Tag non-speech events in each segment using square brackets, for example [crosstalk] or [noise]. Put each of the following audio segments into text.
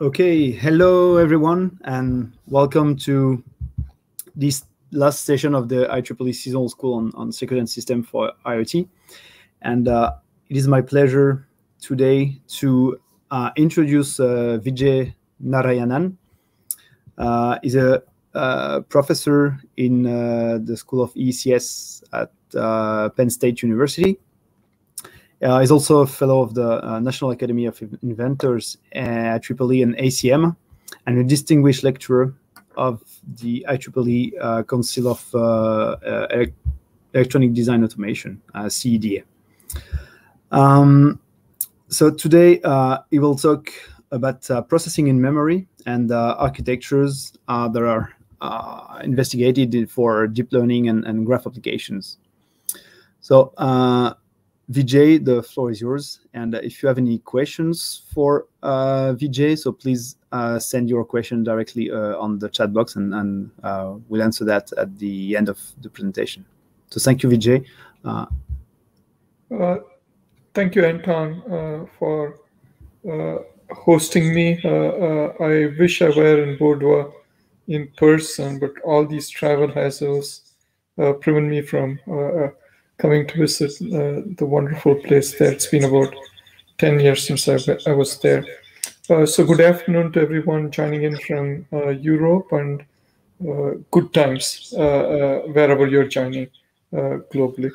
Okay, hello everyone, and welcome to this last session of the IEEE Seasonal School on, on Circuit System for IoT. And uh, it is my pleasure today to uh, introduce uh, Vijay Narayanan. Uh, he's a uh, professor in uh, the School of ECS at uh, Penn State University. Uh, he's also a fellow of the uh, National Academy of Inventors at IEEE and ACM, and a distinguished lecturer of the IEEE uh, Council of uh, uh, Electronic Design Automation, CEDA. Um, so today he will talk about processing in memory and architectures that are investigated for deep learning and, and graph applications. So Vijay, the floor is yours. And uh, if you have any questions for uh, Vijay, so please uh, send your question directly uh, on the chat box and, and uh, we'll answer that at the end of the presentation. So thank you, Vijay. Uh, thank you, Anton, for hosting me. I wish I were in Bordeaux in person, but all these travel hassles prevent me from coming to visit uh, the wonderful place there. It's been about 10 years since I, I was there. Uh, so good afternoon to everyone joining in from uh, Europe and uh, good times uh, uh, wherever you're joining globally.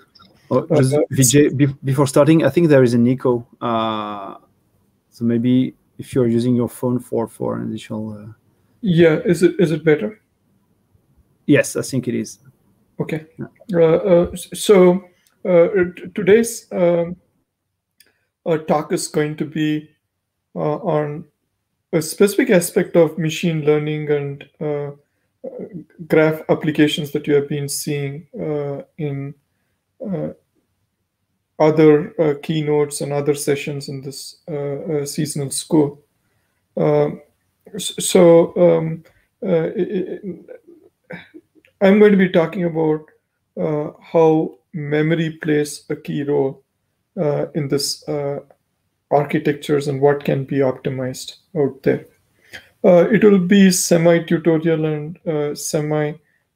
Oh, Vijay, be before starting, I think there is an echo. so maybe if you're using your phone for for an additional. Yeah, is it is it better? Yes, I think it is. Okay. Uh, uh, so uh, today's um, talk is going to be on a specific aspect of machine learning and graph applications that you have been seeing in other uh, keynotes and other sessions in this uh, uh, seasonal school. Um, so um, I'm going to be talking about uh, how memory plays a key role uh, in this uh, architectures and what can be optimized out there. Uh, it will be semi-tutorial and uh, semi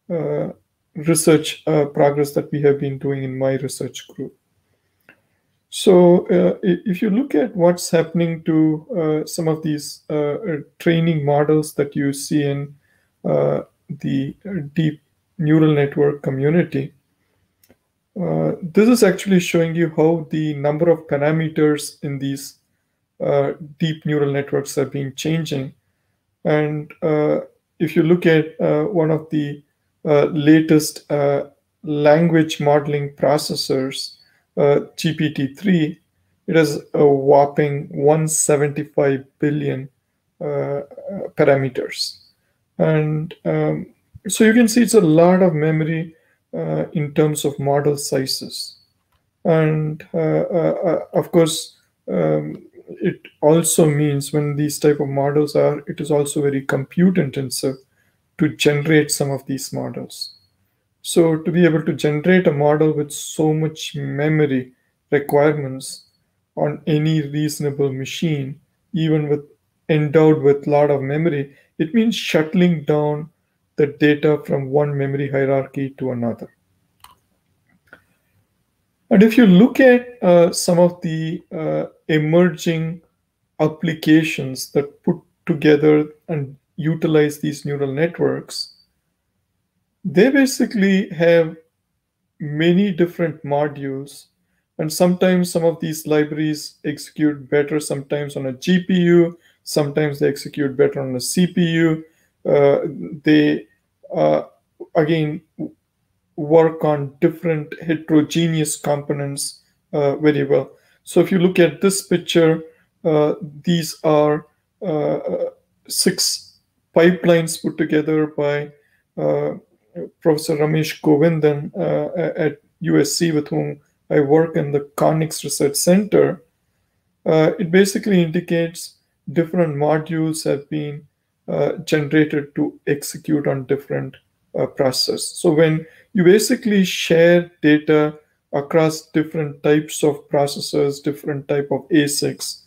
uh, research progress that we have been doing in my research group. So if you look at what's happening to some of these training models that you see in the deep neural network community. Uh, this is actually showing you how the number of parameters in these uh, deep neural networks have been changing. And uh, if you look at uh, one of the uh, latest uh, language modeling processors, GPT-3, it has a whopping 175 billion parameters. And um, so you can see it's a lot of memory uh, in terms of model sizes. And uh, uh, uh, of course, um, it also means when these type of models are, it is also very compute intensive to generate some of these models. So to be able to generate a model with so much memory requirements on any reasonable machine, even with endowed with a lot of memory, it means shuttling down the data from one memory hierarchy to another. And if you look at uh, some of the uh, emerging applications that put together and utilize these neural networks, they basically have many different modules. And sometimes some of these libraries execute better, sometimes on a GPU, sometimes they execute better on a CPU, uh, they uh, again work on different heterogeneous components uh, very well. So if you look at this picture, these are six pipelines put together by Professor Ramesh Govindan at USC, with whom I work in the CONIX Research Center, uh, it basically indicates different modules have been uh, generated to execute on different uh, processes. So when you basically share data across different types of processors, different type of ASICs,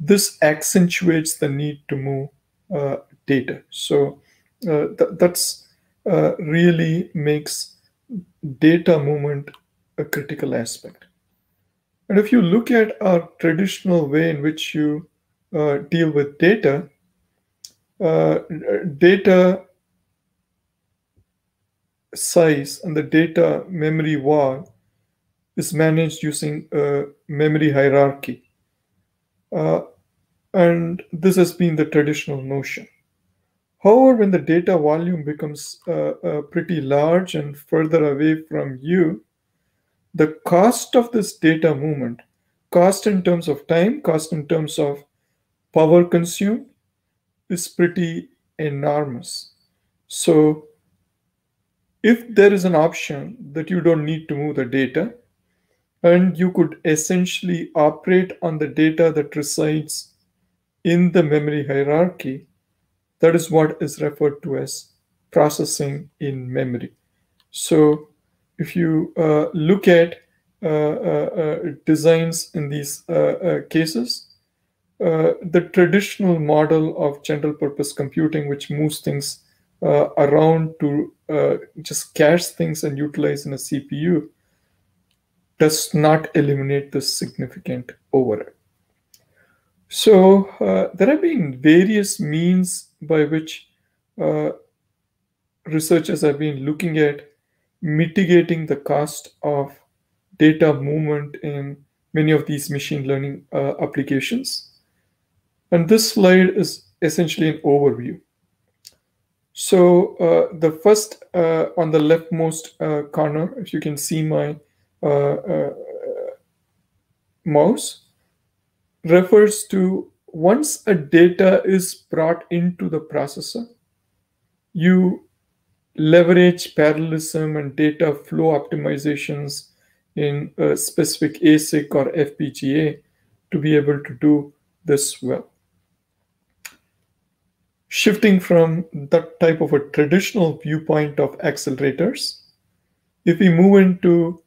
this accentuates the need to move uh, data. So uh, th that's uh, really makes data movement a critical aspect. And if you look at our traditional way in which you uh, deal with data, uh, data size and the data memory wall is managed using a memory hierarchy. Uh, and this has been the traditional notion. However, when the data volume becomes uh, uh, pretty large and further away from you, the cost of this data movement, cost in terms of time, cost in terms of power consumed, is pretty enormous. So if there is an option that you don't need to move the data, and you could essentially operate on the data that resides in the memory hierarchy, that is what is referred to as processing in memory. So if you uh, look at uh, uh, uh designs in these uh, uh, the traditional model of general purpose computing, which moves things around to just cache things and utilize in a CPU, does not eliminate the significant overhead. So uh, there have been various means by which uh, researchers have been looking at mitigating the cost of data movement in many of these machine learning uh, applications. And this slide is essentially an overview. So uh, the first uh, on the leftmost uh, corner, if you can see my mouse, refers to once a data is brought into the processor, you leverage parallelism and data flow optimizations in a specific ASIC or FPGA to be able to do this well. Shifting from that type of a traditional viewpoint of accelerators, if we move into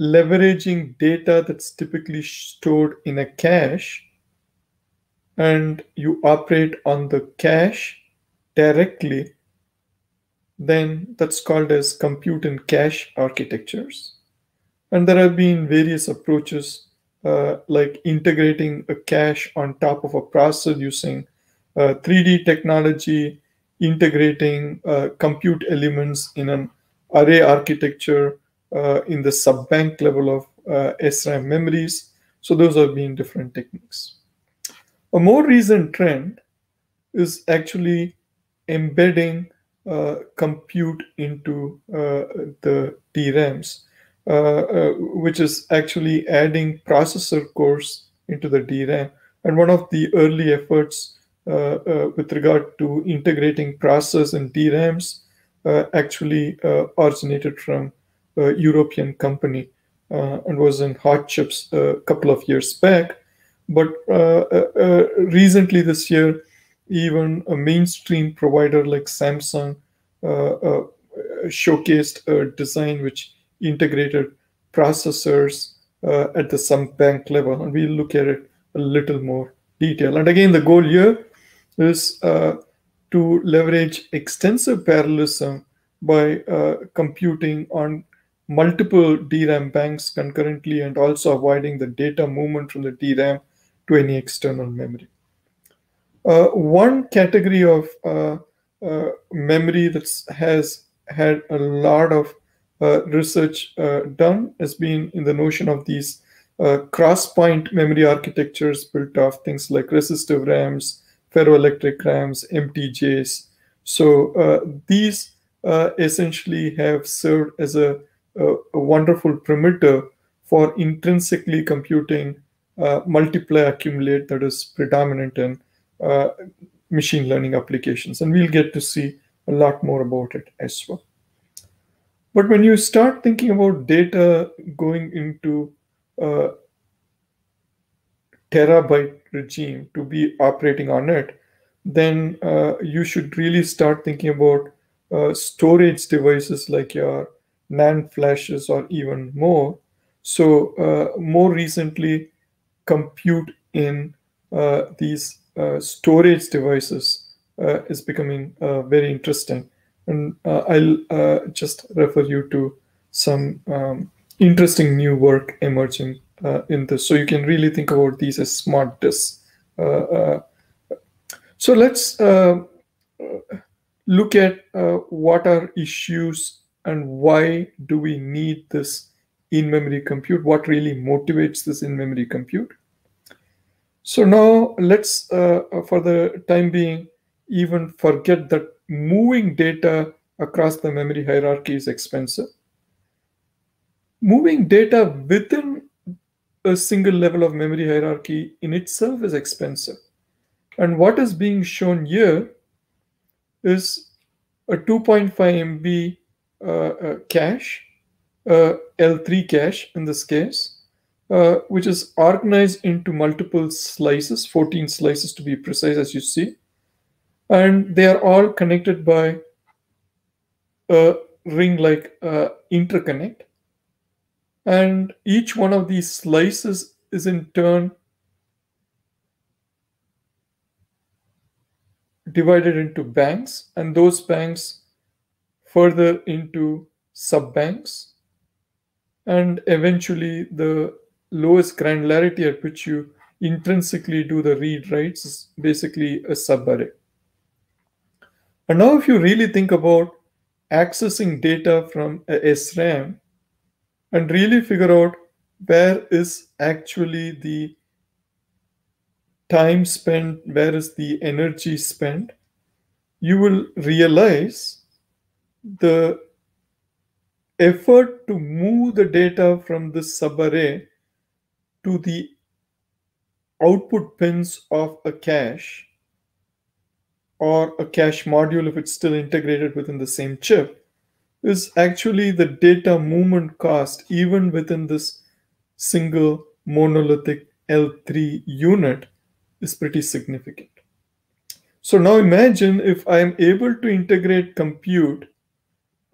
leveraging data that's typically stored in a cache and you operate on the cache directly, then that's called as compute and cache architectures. And there have been various approaches uh, like integrating a cache on top of a processor using 3D technology, integrating uh, compute elements in an array architecture, uh, in the sub-bank level of uh, SRAM memories. So those have been different techniques. A more recent trend is actually embedding uh, compute into uh, the DRAMs, uh, uh, which is actually adding processor cores into the DRAM. And one of the early efforts with regard to integrating processors and DRAMs actually originated from a European company uh, and was in hot chips a couple of years back. But uh, uh, recently this year, even a mainstream provider like Samsung showcased a design which integrated processors uh, at the sub-bank level, and we'll look at it a little more detail. And again, the goal here is uh, to leverage extensive parallelism by uh, computing on multiple DRAM banks concurrently and also avoiding the data movement from the DRAM to any external memory. Uh, one category of uh, uh, memory that has had a lot of uh, research done has been in the notion of these cross-point memory architectures built off things like resistive RAMs, ferroelectric RAMs, MTJs. So these essentially have served as a a, a wonderful primitive for intrinsically computing uh, multiply accumulate that is predominant in uh, machine learning applications. And we'll get to see a lot more about it as well. But when you start thinking about data going into a terabyte regime to be operating on it, then uh, you should really start thinking about uh, storage devices like your NAND flashes or even more. So uh, more recently, compute in uh, these uh, storage devices uh, is becoming very interesting. And I'll just refer you to some um, interesting new work emerging Uh, in this. So you can really think about these as smart disks. Uh, uh, so let's look at what are issues and why do we need this in-memory compute? What really motivates this in-memory compute? So now let's, uh, for the time being, even forget that moving data across the memory hierarchy is expensive. Moving data within a single level of memory hierarchy in itself is expensive. And what is being shown here is a 2.5 MB uh, uh, cache, uh, L3 cache in this case, uh, which is organized into multiple slices, 14 slices to be precise, as you see. And they are all connected by a ring-like uh, interconnect. And each one of these slices is in turn divided into banks, and those banks further into sub-banks. And eventually the lowest granularity at which you intrinsically do the read writes is basically a subarray. And now if you really think about accessing data from a SRAM and really figure out where is actually the time spent, where is the energy spent, you will realize the effort to move the data from this subarray to the output pins of a cache or a cache module if it's still integrated within the same chip is actually the data movement cost even within this single monolithic L3 unit is pretty significant. So now imagine if I am able to integrate compute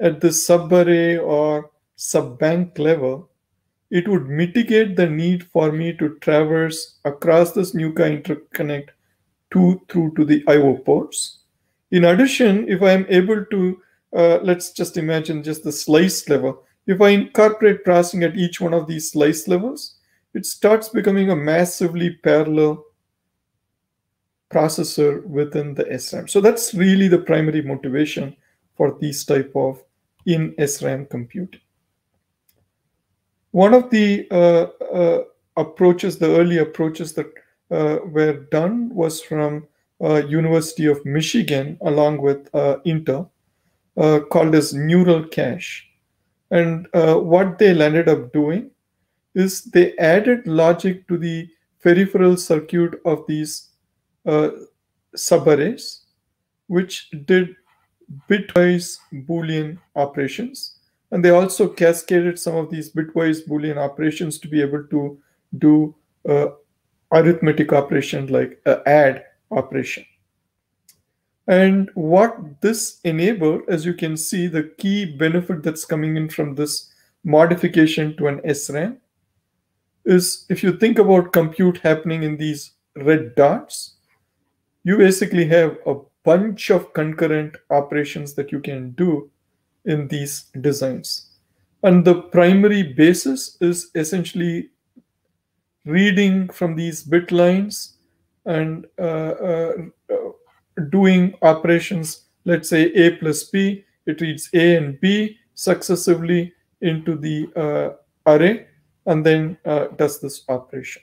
at the subarray or subbank level it would mitigate the need for me to traverse across this NUCA interconnect to, through to the IO ports. In addition, if I am able to, uh, let's just imagine just the slice level. If I incorporate processing at each one of these slice levels, it starts becoming a massively parallel processor within the SRAM. So that's really the primary motivation for these type of in SRAM compute. One of the uh, uh, approaches, the early approaches that uh, were done was from University of Michigan along with Intel called as Neural Cache. And what they landed up doing is they added logic to the peripheral circuit of these uh, subarrays, which did bitwise Boolean operations and they also cascaded some of these bitwise Boolean operations to be able to do uh, arithmetic operation like a add operation. And what this enabled, as you can see, the key benefit that's coming in from this modification to an SRAM is if you think about compute happening in these red dots, you basically have a bunch of concurrent operations that you can do in these designs. And the primary basis is essentially reading from these bit lines and uh, uh, doing operations, let's say A plus B, it reads A and B successively into the uh, array and then uh, does this operation.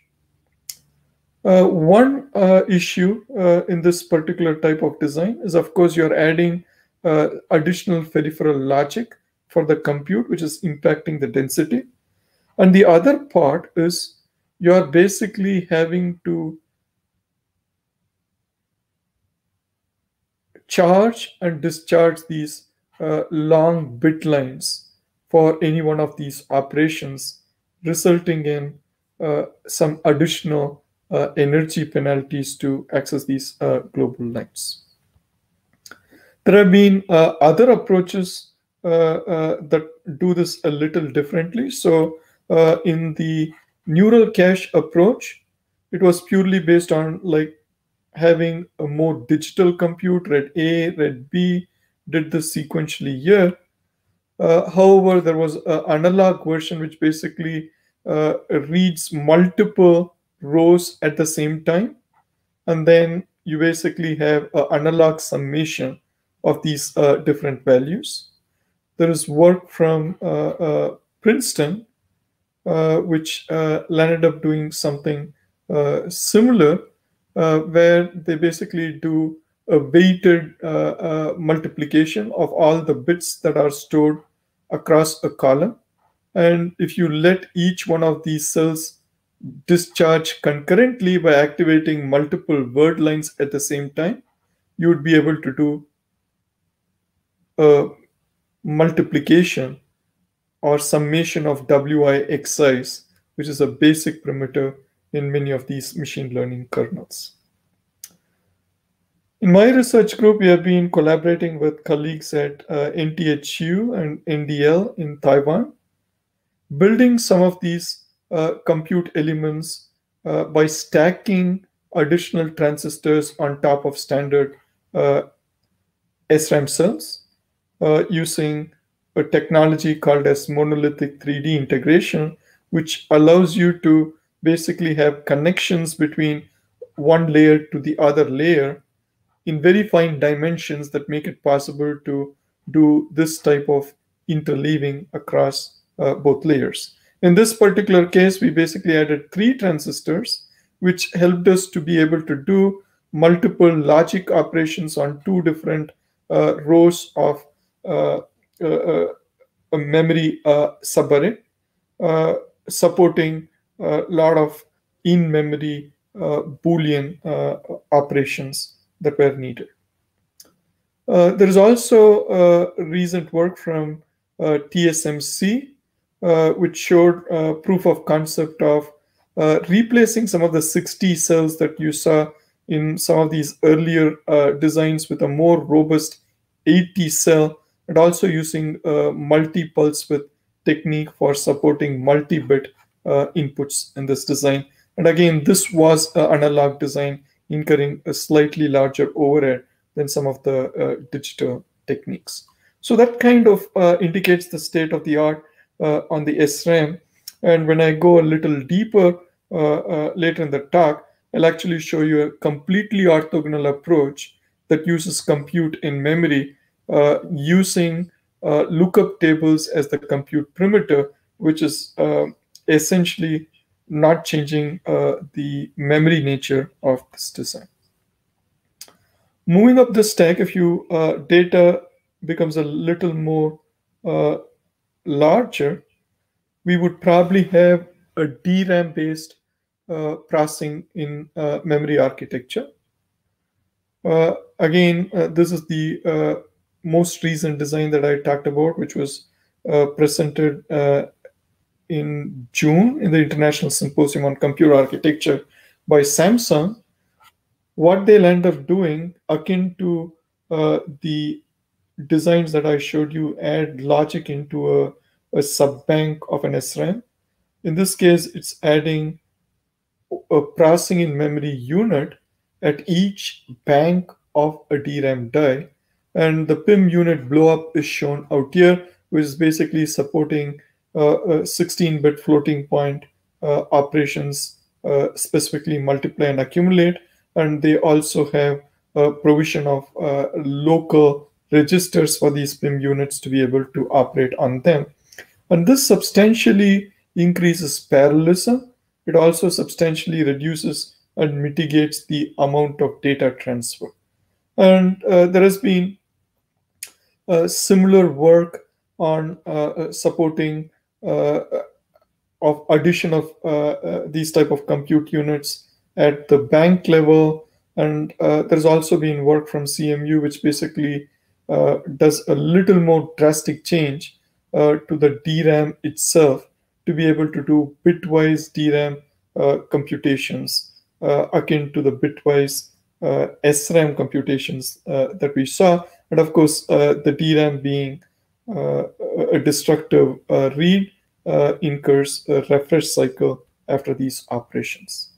Uh, one uh, issue in this particular type of design is, of course, you're adding uh, additional peripheral logic for the compute, which is impacting the density. And the other part is you're basically having to charge and discharge these uh, long bit lines for any one of these operations, resulting in uh, some additional uh, energy penalties to access these uh, global lines. There have been uh, other approaches uh, that do this a little differently. So in the neural cache approach, it was purely based on like having a more digital compute, read A, read B, did this sequentially here. Uh, however, there was an analog version which basically uh, reads multiple rows at the same time. And then you basically have an analog summation of these uh, different values. There is work from uh, uh, Princeton, uh, which landed up doing something similar, Uh, where they basically do a weighted uh, uh, multiplication of all the bits that are stored across a column. And if you let each one of these cells discharge concurrently by activating multiple word lines at the same time, you would be able to do a multiplication or summation of wi wixi's, which is a basic primitive in many of these machine learning kernels. In my research group, we have been collaborating with colleagues at uh, NTHU and NDL in Taiwan, building some of these uh, compute elements uh, by stacking additional transistors on top of standard uh, SRAM cells uh, using a technology called as monolithic 3D integration, which allows you to basically have connections between one layer to the other layer in very fine dimensions that make it possible to do this type of interleaving across uh, both layers. In this particular case, we basically added three transistors, which helped us to be able to do multiple logic operations on two different uh, rows of uh, uh, uh a memory uh, subarray, supporting a lot of in-memory Boolean operations that were needed. Uh, there is also uh, recent work from uh, TSMC, uh, which showed uh, proof of concept of uh, replacing some of the 6T cells that you saw in some of these earlier designs with a more robust 8T cell and also using multi-pulse with technique for supporting multi-bit inputs in this design. And again, this was an analog design incurring a slightly larger overhead than some of the uh, digital techniques. So that kind of uh, indicates the state of the art uh, on the SRAM. And when I go a little deeper uh, uh, later in the talk, I'll actually show you a completely orthogonal approach that uses compute in memory uh, using lookup tables as the compute primitive, which is essentially not changing uh, the memory nature of this design. Moving up the stack, if you uh, data becomes a little more uh, larger, we would probably have a DRAM based uh, processing in uh, memory architecture. Uh, again, this is the most recent design that I talked about, which was presented in June in the International Symposium on Computer Architecture by Samsung, what they'll end up doing, akin to uh, the designs that I showed you, add logic into a, a sub-bank of an SRAM. In this case, it's adding a processing in memory unit at each bank of a DRAM die. And the PIM unit blow up is shown out here, which is basically supporting 16-bit uh, floating point uh, operations uh, specifically multiply and accumulate. And they also have a provision of local registers for these PIM units to be able to operate on them. And this substantially increases parallelism. It also substantially reduces and mitigates the amount of data transfer. And uh, there has been uh, similar work on uh, supporting uh, of addition of uh, uh, these type of compute units at the bank level. And there's also been work from cmu which basically does a little more drastic change to the dram itself to be able to do bitwise dram computations akin to the bitwise uh, SRAM computations uh, that we saw, and of course uh, the DRAM being uh, a destructive uh, read uh, incurs a refresh cycle after these operations.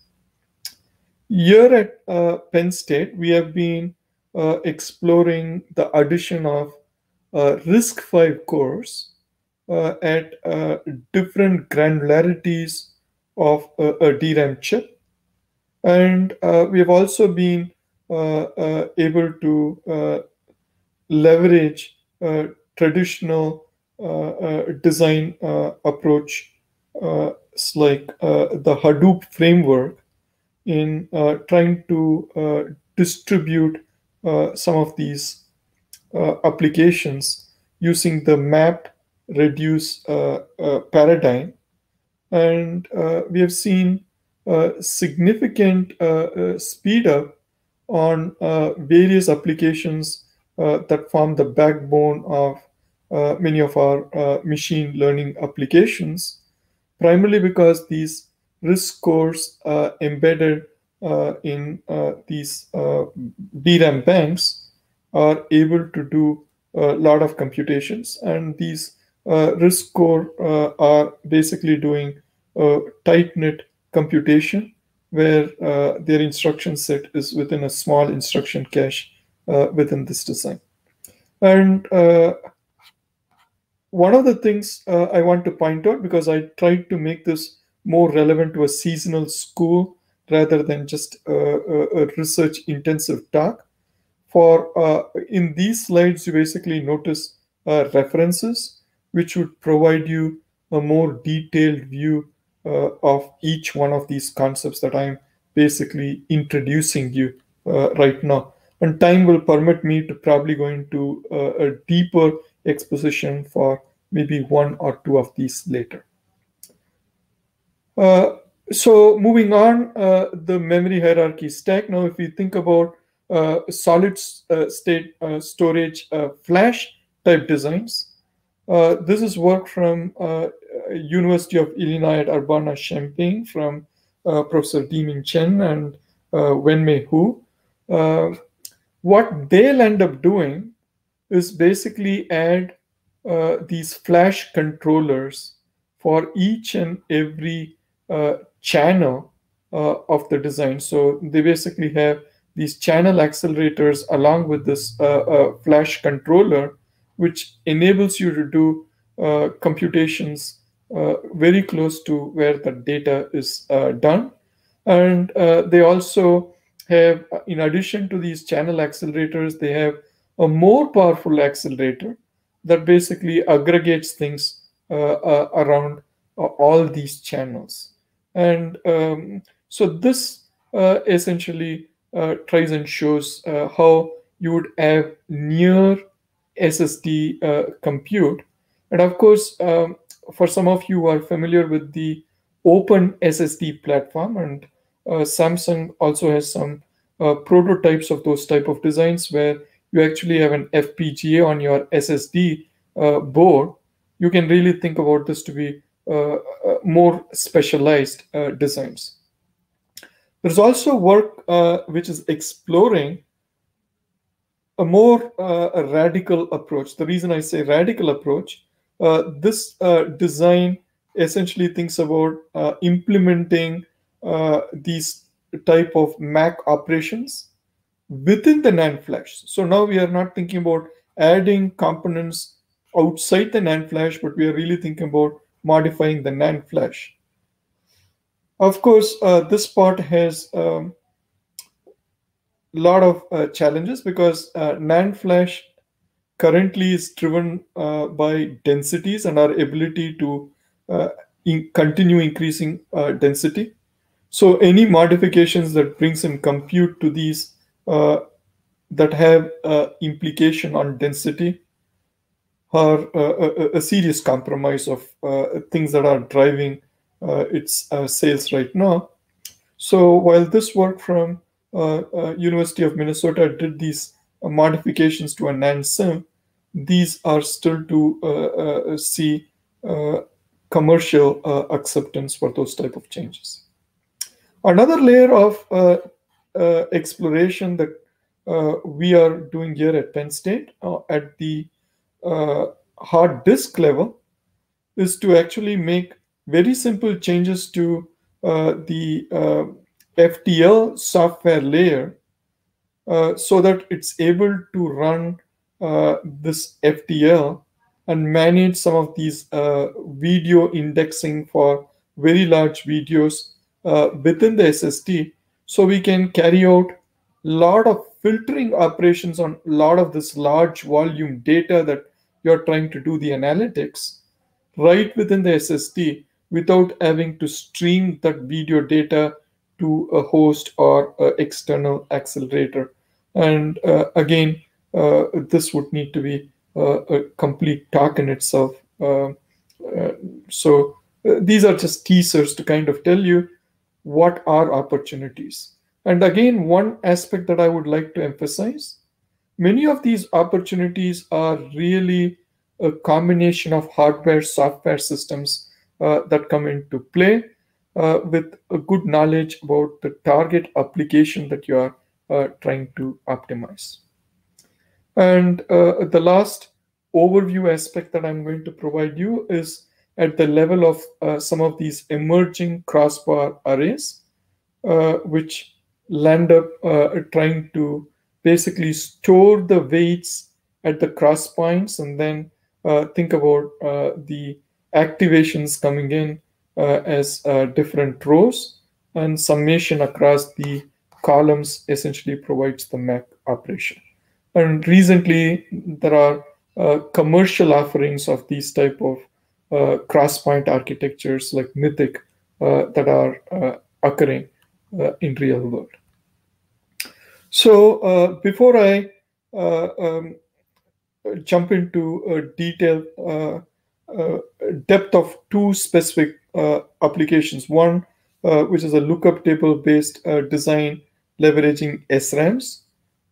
Here at uh, Penn State, we have been uh, exploring the addition of uh, RISC-V cores uh, at uh, different granularities of a, a DRAM chip. And uh, we have also been able to leverage traditional uh, uh, design uh, approach like the Hadoop framework in uh, trying to uh, distribute uh, some of these applications using the map reduce paradigm. And we have seen significant speed up on various applications that form the backbone of uh, many of our uh, machine learning applications, primarily because these RISC cores uh, embedded uh, in uh, these DRAM banks are able to do a lot of computations. And these RISC core are basically doing a tight-knit computation where uh, their instruction set is within a small instruction cache uh, within this design. And uh, one of the things I want to point out, because I tried to make this more relevant to a seasonal school rather than just a, a, research intensive talk. For uh, in these slides, you basically notice uh, references which would provide you a more detailed view uh, of each one of these concepts that I'm basically introducing you uh, right now. And time will permit me to probably go into uh, a deeper exposition for maybe one or two of these later. Uh, so moving on, uh, the memory hierarchy stack. Now, if we think about uh, solid uh, state uh, storage flash type designs, this is work from University of Illinois at Urbana-Champaign from Professor Deming Chen and Wen-mei Hwu. What they'll end up doing is basically add these flash controllers for each and every uh, channel uh, of the design. So they basically have these channel accelerators along with this uh, flash controller, which enables you to do computations very close to where the data is done. And they also have, in addition to these channel accelerators, they have a more powerful accelerator that basically aggregates things uh, uh, around uh, all these channels. And um, so this uh, essentially uh, tries and shows uh, how you would have near SSD compute. And of course, um, for some of you are familiar with the open SSD platform, and Samsung also has some uh, prototypes of those type of designs where you actually have an FPGA on your SSD board. You can really think about this to be uh, uh, more specialized uh, designs. There's also work which is exploring a more a radical approach. The reason I say radical approach, this design essentially thinks about implementing these type of MAC operations within the NAND flash. So now we are not thinking about adding components outside the NAND flash, but we are really thinking about modifying the NAND flash. Of course, uh, this part has a um, lot of uh, challenges because uh, NAND flash currently is driven uh, by densities and our ability to uh, in continue increasing uh, density. So any modifications that brings in compute to these that have implication on density are a, a, serious compromise of uh, things that are driving uh, its uh, sales right now. So while this work from University of Minnesota did these modifications to a NAND SIM, these are still to see commercial uh, acceptance for those type of changes. Another layer of uh, uh, exploration that we are doing here at Penn State at the uh, hard disk level is to actually make very simple changes to uh, the uh, FTL software layer uh, so that it's able to run uh, this FTL and manage some of these uh, video indexing for very large videos uh, within the SSD. So we can carry out a lot of filtering operations on a lot of this large volume data that you're trying to do the analytics right within the SSD without having to stream that video data to a host or a external accelerator. And uh, again, uh, this would need to be uh, a complete talk in itself. Uh, uh, so these are just teasers to kind of tell you what are opportunities. And again, one aspect that I would like to emphasize, many of these opportunities are really a combination of hardware, software systems that come into play uh, with a good knowledge about the target application that you are uh, trying to optimize. And uh, the last overview aspect that I'm going to provide you is at the level of uh, some of these emerging crossbar arrays, uh, which land up uh, trying to basically store the weights at the cross points and then think about the activations coming in uh, as uh, different rows and summation across the columns essentially provides the MAC operation. And recently there are uh, commercial offerings of these type of uh, cross-point architectures like Mythic uh, that are uh, occurring in real world. So before I um, jump into a detailed depth of two specific uh, applications. One, uh, which is a lookup table based uh, design leveraging SRAMs,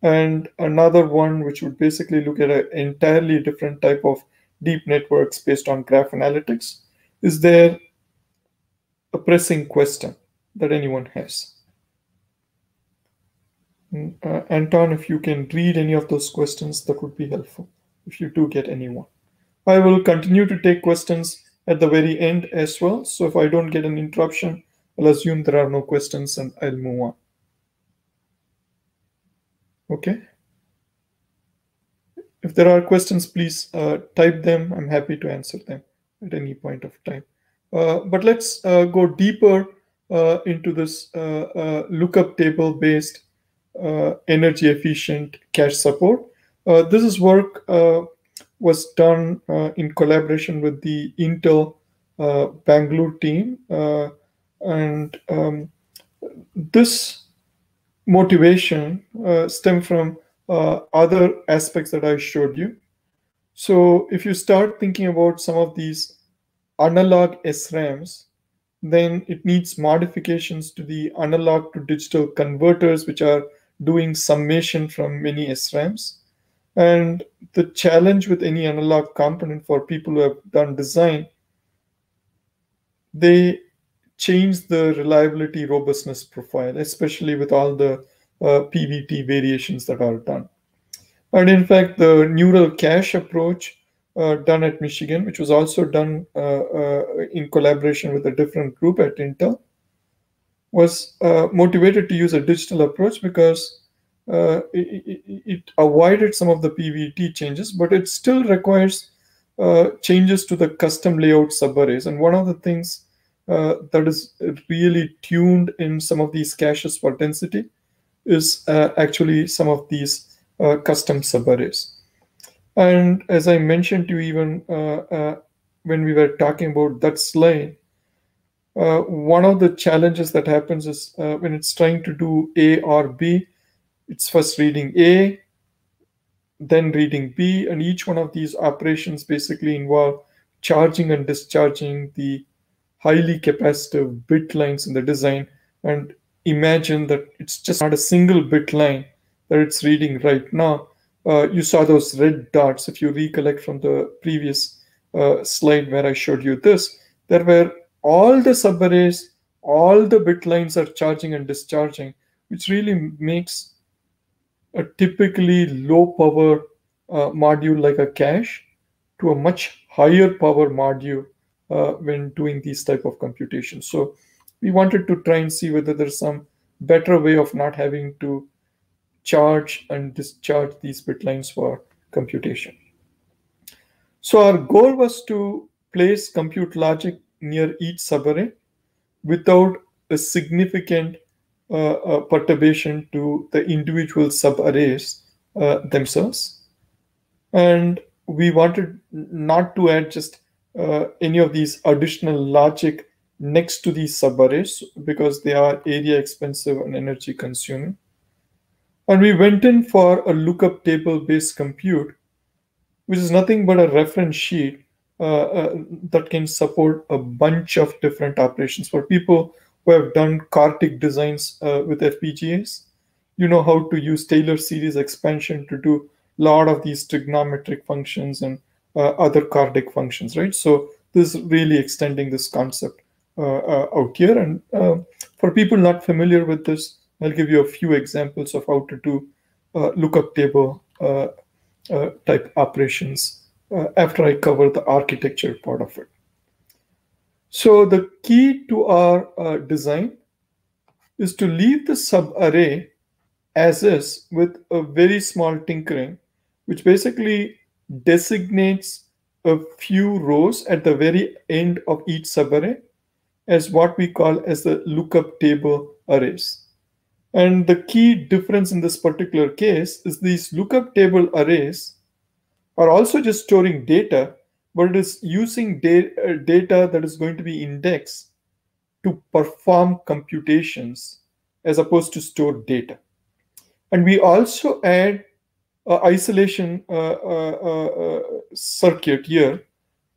and another one which would basically look at an entirely different type of deep networks based on graph analytics. Is there a pressing question that anyone has? Mm, uh, Anton, if you can read any of those questions, that would be helpful if you do get anyone. I will continue to take questions at the very end as well. So if I don't get an interruption, I'll assume there are no questions and I'll move on. Okay. If there are questions, please uh, type them. I'm happy to answer them at any point of time. Uh, but let's uh, go deeper uh, into this uh, lookup table based energy efficient cache support. this is work was done in collaboration with the Intel Bangalore team. And um, this motivation uh, stem from uh, other aspects that I showed you. So if you start thinking about some of these analog SRAMs, then it needs modifications to the analog to digital converters, which are doing summation from many SRAMs. And the challenge with any analog component for people who have done design, they change the reliability robustness profile, especially with all the uh, PVT variations that are done. And in fact, the neural cache approach uh, done at Michigan, which was also done uh, uh in collaboration with a different group at Intel, was uh, motivated to use a digital approach because uh, it, it, avoided some of the PVT changes, but it still requires changes to the custom layout subarrays. And one of the things that is really tuned in some of these caches for density is uh, actually some of these uh, custom subarrays. And as I mentioned to you even uh, when we were talking about that slide, one of the challenges that happens is when it's trying to do A or B, it's first reading A, then reading B, and each one of these operations basically involve charging and discharging the highly capacitive bit lines in the design. And imagine that it's just not a single bit line that it's reading right now. Uh, you saw those red dots, if you recollect from the previous uh, slide where I showed you this, there were all the subarrays, all the bit lines are charging and discharging, which really makes a typically low power uh, module like a cache to a much higher power module uh, when doing these type of computations. So we wanted to try and see whether there's some better way of not having to charge and discharge these bit lines for computation. So our goal was to place compute logic near each subarray without a significant uh, uh, perturbation to the individual subarrays uh, themselves. And we wanted not to add just uh, any of these additional logic next to these subarrays because they are area expensive and energy consuming. And we went in for a lookup table based compute, which is nothing but a reference sheet uh, uh, that can support a bunch of different operations. For people who have done CORDIC designs uh, with FPGAs, you know how to use Taylor series expansion to do a lot of these trigonometric functions and uh, other CORDIC functions, right? So this is really extending this concept Uh, uh, out here. And uh, for people not familiar with this, I'll give you a few examples of how to do lookup table type operations after I cover the architecture part of it. So the key to our uh, design is to leave the subarray as is with a very small tinkering, which basically designates a few rows at the very end of each subarray as what we call as the lookup table arrays. And the key difference in this particular case is these lookup table arrays are also just storing data, but it is using da uh, data that is going to be indexed to perform computations as opposed to store data. And we also add uh, isolation uh, uh, uh, circuit here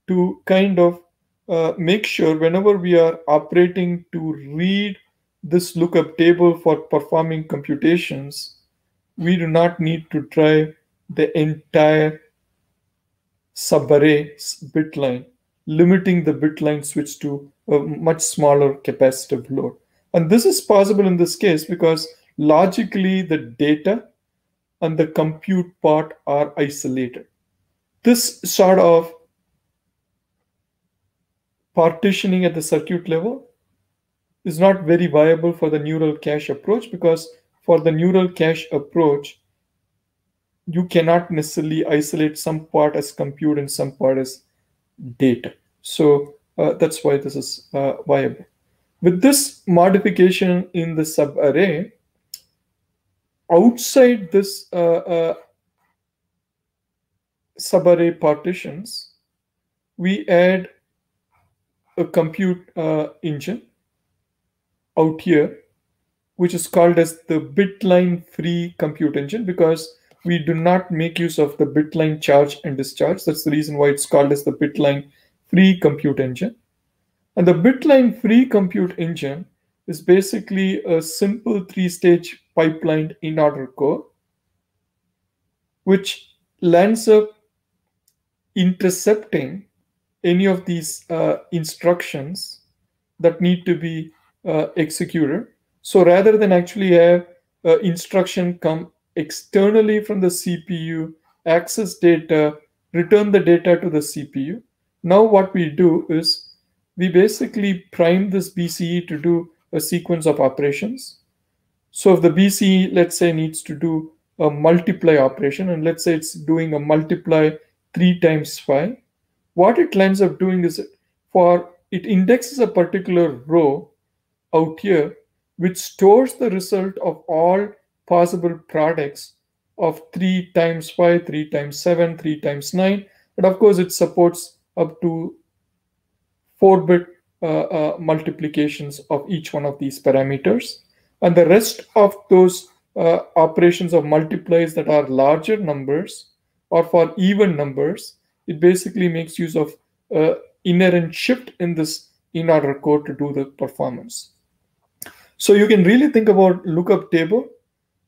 to kind of Uh, make sure whenever we are operating to read this lookup table for performing computations, we do not need to try the entire subarray bit line, limiting the bit line switch to a much smaller capacitive load. And this is possible in this case because logically the data and the compute part are isolated. This sort of partitioning at the circuit level is not very viable for the neural cache approach because for the neural cache approach, you cannot necessarily isolate some part as compute and some part as data. So uh, that's why this is uh, viable. With this modification in the subarray, outside this uh, uh, subarray partitions, we add a compute uh, engine out here, which is called as the bitline free compute engine because we do not make use of the bitline charge and discharge. That's the reason why it's called as the bitline free compute engine. And the bitline free compute engine is basically a simple three-stage pipelined in-order core, which lands up intercepting any of these uh, instructions that need to be uh, executed. So rather than actually have uh, instruction come externally from the CPU, access data, return the data to the CPU, now what we do is we basically prime this BCE to do a sequence of operations. So if the BCE, let's say, needs to do a multiply operation, and let's say it's doing a multiply 3 times 5, what it ends up doing is for it indexes a particular row out here, which stores the result of all possible products of 3 times 5, 3 times 7, 3 times 9. And of course, it supports up to 4 bit uh, uh, multiplications of each one of these parameters. And the rest of those uh, operations of multiplies that are larger numbers or for even numbers, it basically makes use of uh, inherent shift in this in-order code to do the performance. So you can really think about lookup table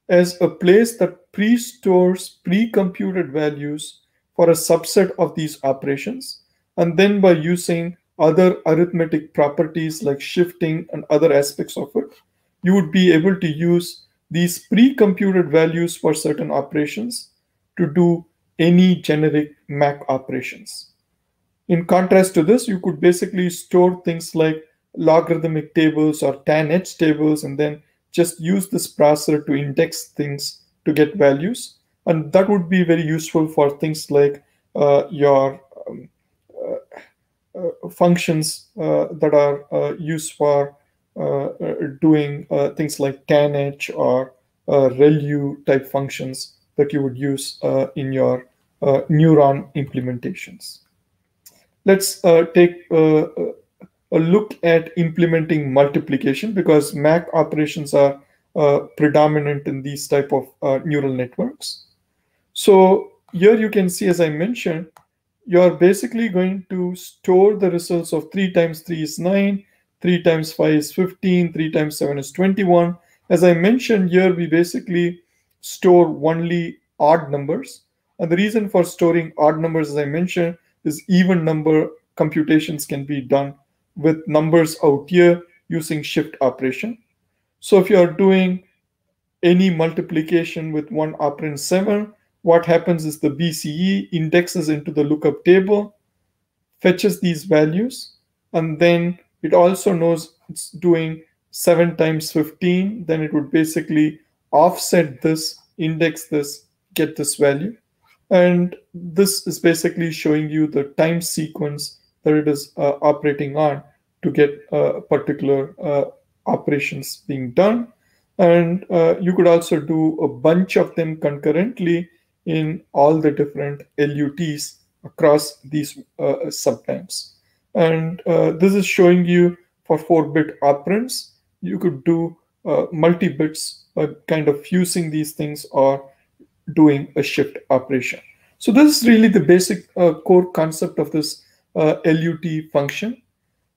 as a place that pre-stores pre-computed values for a subset of these operations. And then by using other arithmetic properties like shifting and other aspects of it, you would be able to use these pre-computed values for certain operations to do any generic MAC operations. In contrast to this, you could basically store things like logarithmic tables or tanh tables and then just use this parser to index things to get values. And that would be very useful for things like uh, your um, uh, uh, functions uh, that are used for doing things like tanh or ReLU type functions that you would use in your neuron implementations. Let's take a look at implementing multiplication because MAC operations are uh, predominant in these type of uh, neural networks. So here you can see, as I mentioned, you're basically going to store the results of 3 times 3 is 9, 3 times 5 is 15, 3 times 7 is 21. As I mentioned here, we basically store only odd numbers. And the reason for storing odd numbers, as I mentioned, is even number computations can be done with numbers out here using shift operation. So if you are doing any multiplication with one operand 7, what happens is the BCE indexes into the lookup table, fetches these values, and then it also knows it's doing 7 times 15. Then it would basically offset this, index this, get this value. And this is basically showing you the time sequence that it is uh, operating on to get uh, particular uh, operations being done. And uh, you could also do a bunch of them concurrently in all the different LUTs across these uh, subtimes. And uh, this is showing you for 4-bit operands, you could do multi-bits by kind of fusing these things or doing a shift operation. So this is really the basic uh, core concept of this uh, LUT function.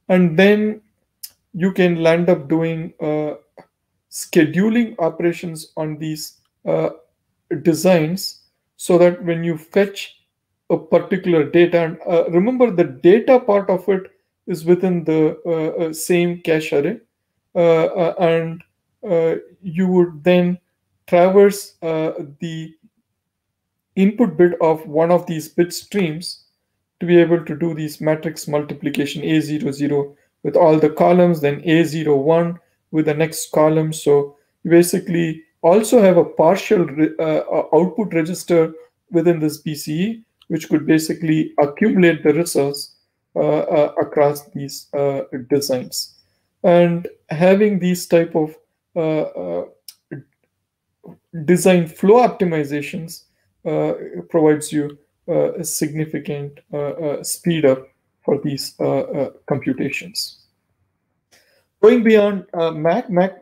And then you can land up doing uh, scheduling operations on these designs so that when you fetch a particular data, and uh, remember the data part of it is within the uh, uh same cache array, uh, uh, and you would then traverse the input bit of one of these bit streams to be able to do these matrix multiplication A00 with all the columns, then A01 with the next column. So you basically also have a partial uh, uh, output register within this BCE, which could basically accumulate the results uh, uh, across these uh, designs. And having these type of uh, design flow optimizations Uh, provides you uh, a significant uh, speed up for these computations. Going beyond MAC, MAC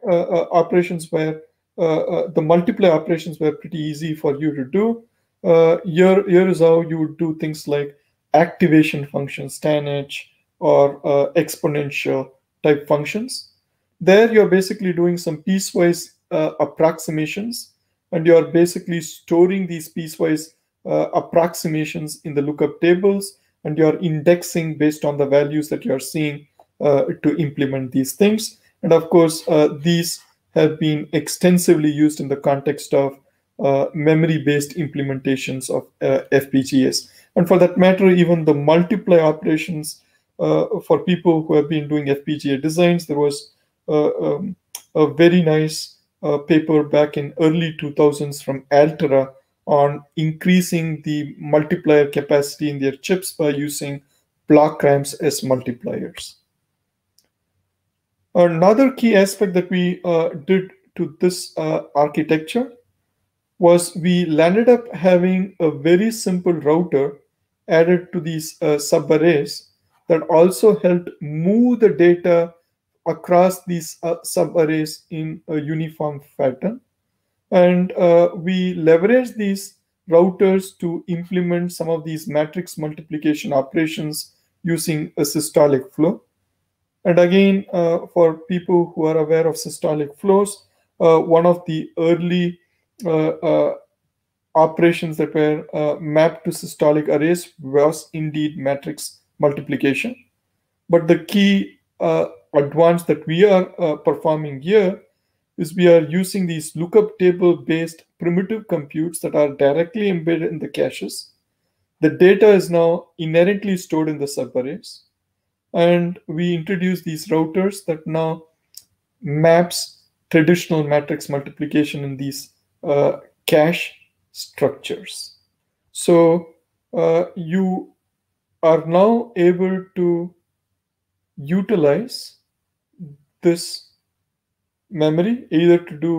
operations where uh, uh, the multiply operations were pretty easy for you to do. Uh, here, here is how you would do things like activation functions, tanh or exponential type functions. There, you're basically doing some piecewise approximations, and you're basically storing these piecewise uh, approximations in the lookup tables and you're indexing based on the values that you're seeing uh, to implement these things. And of course, uh, these have been extensively used in the context of uh, memory-based implementations of uh, FPGAs. And for that matter, even the multiply operations uh, for people who have been doing FPGA designs, there was um, a very nice uh, paper back in early 2000s from Altera on increasing the multiplier capacity in their chips by using block RAMs as multipliers. Another key aspect that we uh, did to this uh, architecture was we landed up having a very simple router added to these uh, subarrays that also helped move the data across these uh, subarrays in a uniform pattern. And uh, we leverage these routers to implement some of these matrix multiplication operations using a systolic flow. And again, uh, for people who are aware of systolic flows, uh, one of the early uh, uh operations that were mapped to systolic arrays was indeed matrix multiplication. But the key uh, advance that we are performing here is we are using these lookup table based primitive computes that are directly embedded in the caches. The data is now inherently stored in the subarrays and we introduce these routers that now maps traditional matrix multiplication in these uh, cache structures. So uh, you are now able to utilize this memory either to do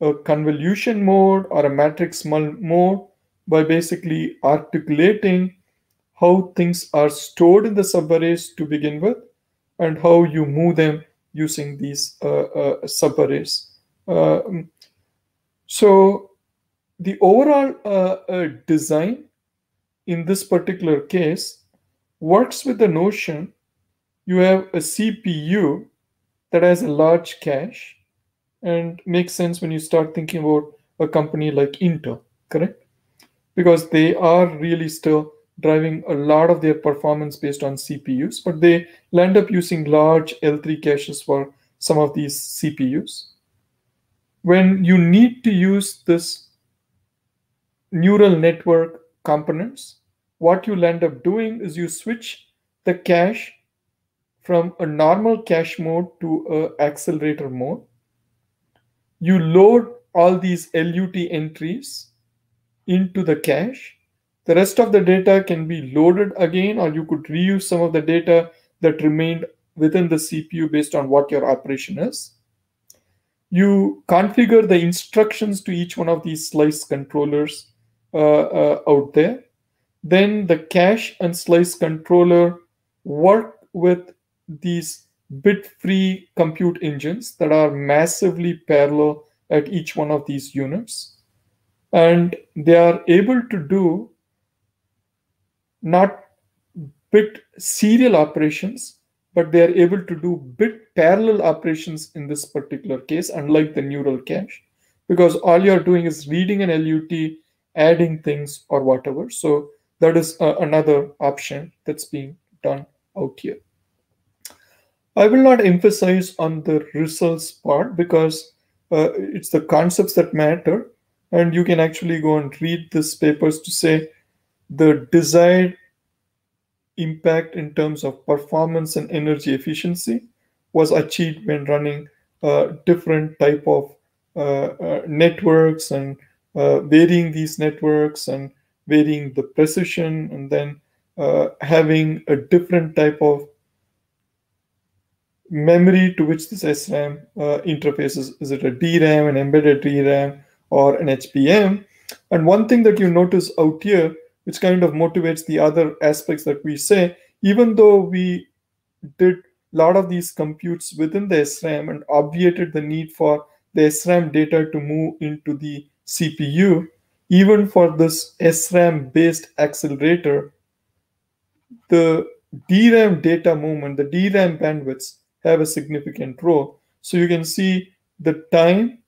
a convolution mode or a matrix mode by basically articulating how things are stored in the subarrays to begin with and how you move them using these uh, uh, subarrays. Um, so the overall uh, uh, design in this particular case works with the notion you have a CPU that has a large cache and makes sense when you start thinking about a company like Intel, correct? Because they are really still driving a lot of their performance based on CPUs, but they land up using large L3 caches for some of these CPUs. When you need to use this neural network components, what you'll end up doing is you switch the cache from a normal cache mode to a accelerator mode. You load all these LUT entries into the cache the rest of the data can be loaded again, or you could reuse some of the data that remained within the CPU based on what your operation is. You configure the instructions to each one of these slice controllers uh, uh, out there. Then the cache and slice controller work with these bit-free compute engines that are massively parallel at each one of these units. And they are able to do not bit serial operations, but they are able to do bit parallel operations in this particular case, unlike the neural cache, because all you're doing is reading an LUT, adding things or whatever. So that is uh, another option that's being done out here. I will not emphasize on the results part because uh, it's the concepts that matter. And you can actually go and read these papers to say the desired impact in terms of performance and energy efficiency was achieved when running uh, different type of uh, uh, networks and uh, varying these networks and varying the precision and then uh, having a different type of memory to which this SRAM uh, interfaces. Is it a DRAM, an embedded DRAM, or an HBM? And one thing that you notice out here which kind of motivates the other aspects that we say, even though we did a lot of these computes within the SRAM and obviated the need for the SRAM data to move into the CPU, even for this SRAM based accelerator, the DRAM data movement, the DRAM bandwidths have a significant role. So you can see the time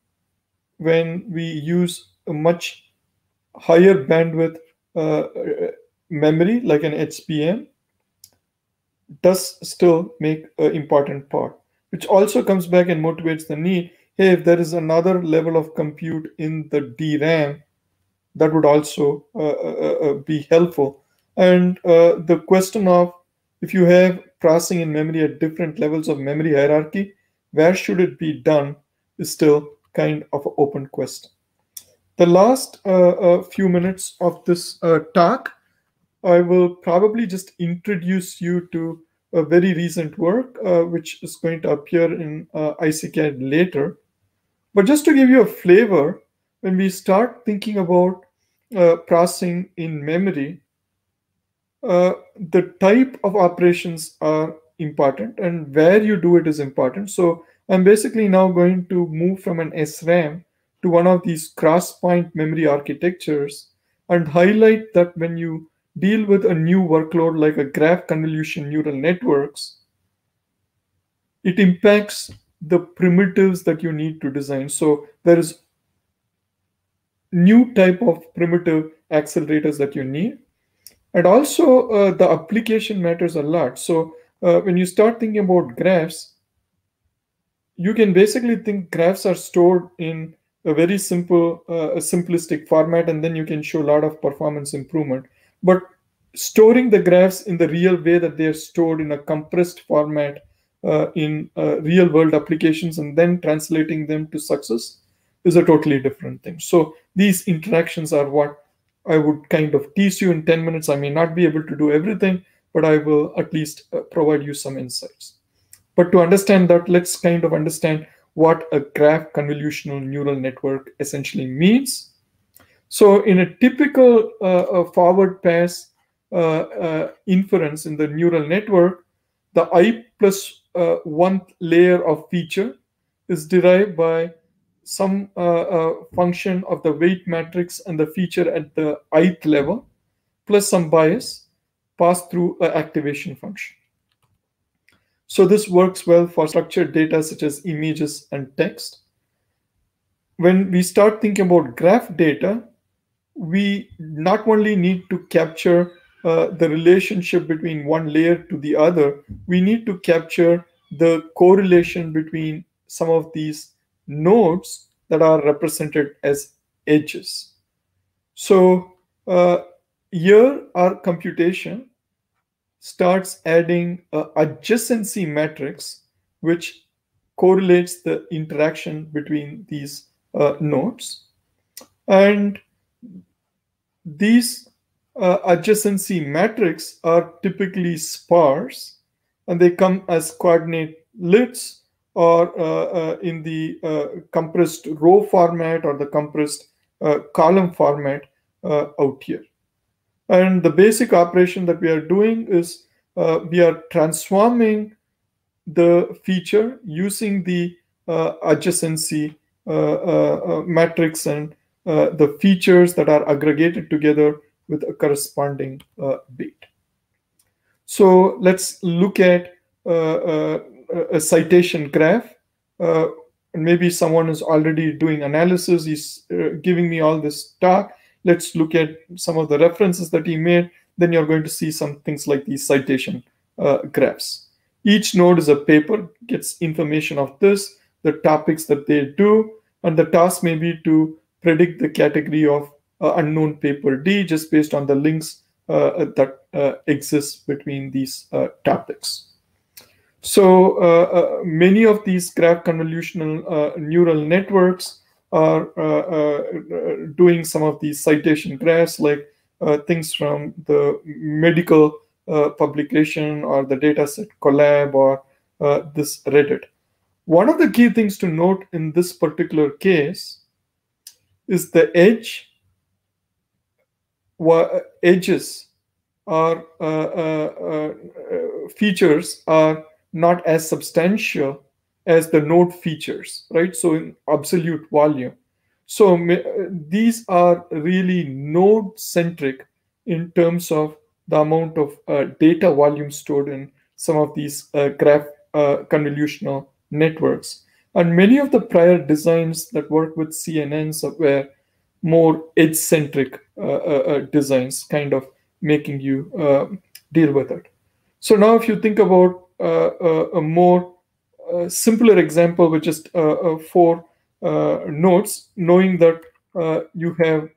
when we use a much higher bandwidth uh, memory like an HBM does still make an important part, which also comes back and motivates the need. Hey, if there is another level of compute in the DRAM, that would also uh, uh, uh, be helpful. And uh, the question of if you have processing in memory at different levels of memory hierarchy, where should it be done is still kind of an open question the last uh, uh, few minutes of this uh, talk, I will probably just introduce you to a very recent work, uh, which is going to appear in uh, ICCAD later. But just to give you a flavor, when we start thinking about uh, processing in memory, Uh, the type of operations are important and where you do it is important. So I'm basically now going to move from an SRAM to one of these cross-point memory architectures and highlight that when you deal with a new workload like a graph convolution neural networks, it impacts the primitives that you need to design. So there is new type of primitive accelerators that you need. And also uh, the application matters a lot. So uh, when you start thinking about graphs, you can basically think graphs are stored in a very simple, uh, a simplistic format, and then you can show a lot of performance improvement. But storing the graphs in the real way that they're stored in a compressed format uh, in uh, real world applications and then translating them to success is a totally different thing. So these interactions are what I would kind of tease you in 10 minutes. I may not be able to do everything, but I will at least uh, provide you some insights. But to understand that, let's kind of understand what a graph convolutional neural network essentially means. So in a typical uh, forward pass uh, uh, inference in the neural network, the i plus uh, one layer of feature is derived by some uh, uh, function of the weight matrix and the feature at the ith level, plus some bias passed through an activation function. So this works well for structured data such as images and text. When we start thinking about graph data, we not only need to capture uh, the relationship between one layer to the other, we need to capture the correlation between some of these nodes that are represented as edges. So uh, here our computation starts adding a adjacency matrix which correlates the interaction between these uh, nodes. And these uh, adjacency matrix are typically sparse and they come as coordinate lists or uh, uh, in the uh, compressed row format or the compressed uh, column format out here. And the basic operation that we are doing is we are transforming the feature using the adjacency matrix and the features that are aggregated together with a corresponding uh, bit. So let's look at uh, uh, a citation graph. Uh, maybe someone is already doing analysis. He's giving me all this talk. Let's look at some of the references that he made. Then you're going to see some things like these citation graphs. Each node is a paper, gets information of this, the topics that they do, and the task may be to predict the category of uh, unknown paper D just based on the links uh, that uh, exist between these topics. So many of these graph convolutional neural networks are doing some of these citation graphs like things from the medical uh, publication or the dataset Colab or uh, this Reddit. One of the key things to note in this particular case is the edge edges or uh, uh, uh, features are not as substantial as the node features, right? So in absolute volume. So these are really node centric in terms of the amount of uh, data volume stored in some of these uh, graph uh, convolutional networks. And many of the prior designs that work with CNNs were more edge centric uh, uh, uh, designs, kind of making you deal with it. So now, if you think about a more simpler example, which is four nodes, knowing that you have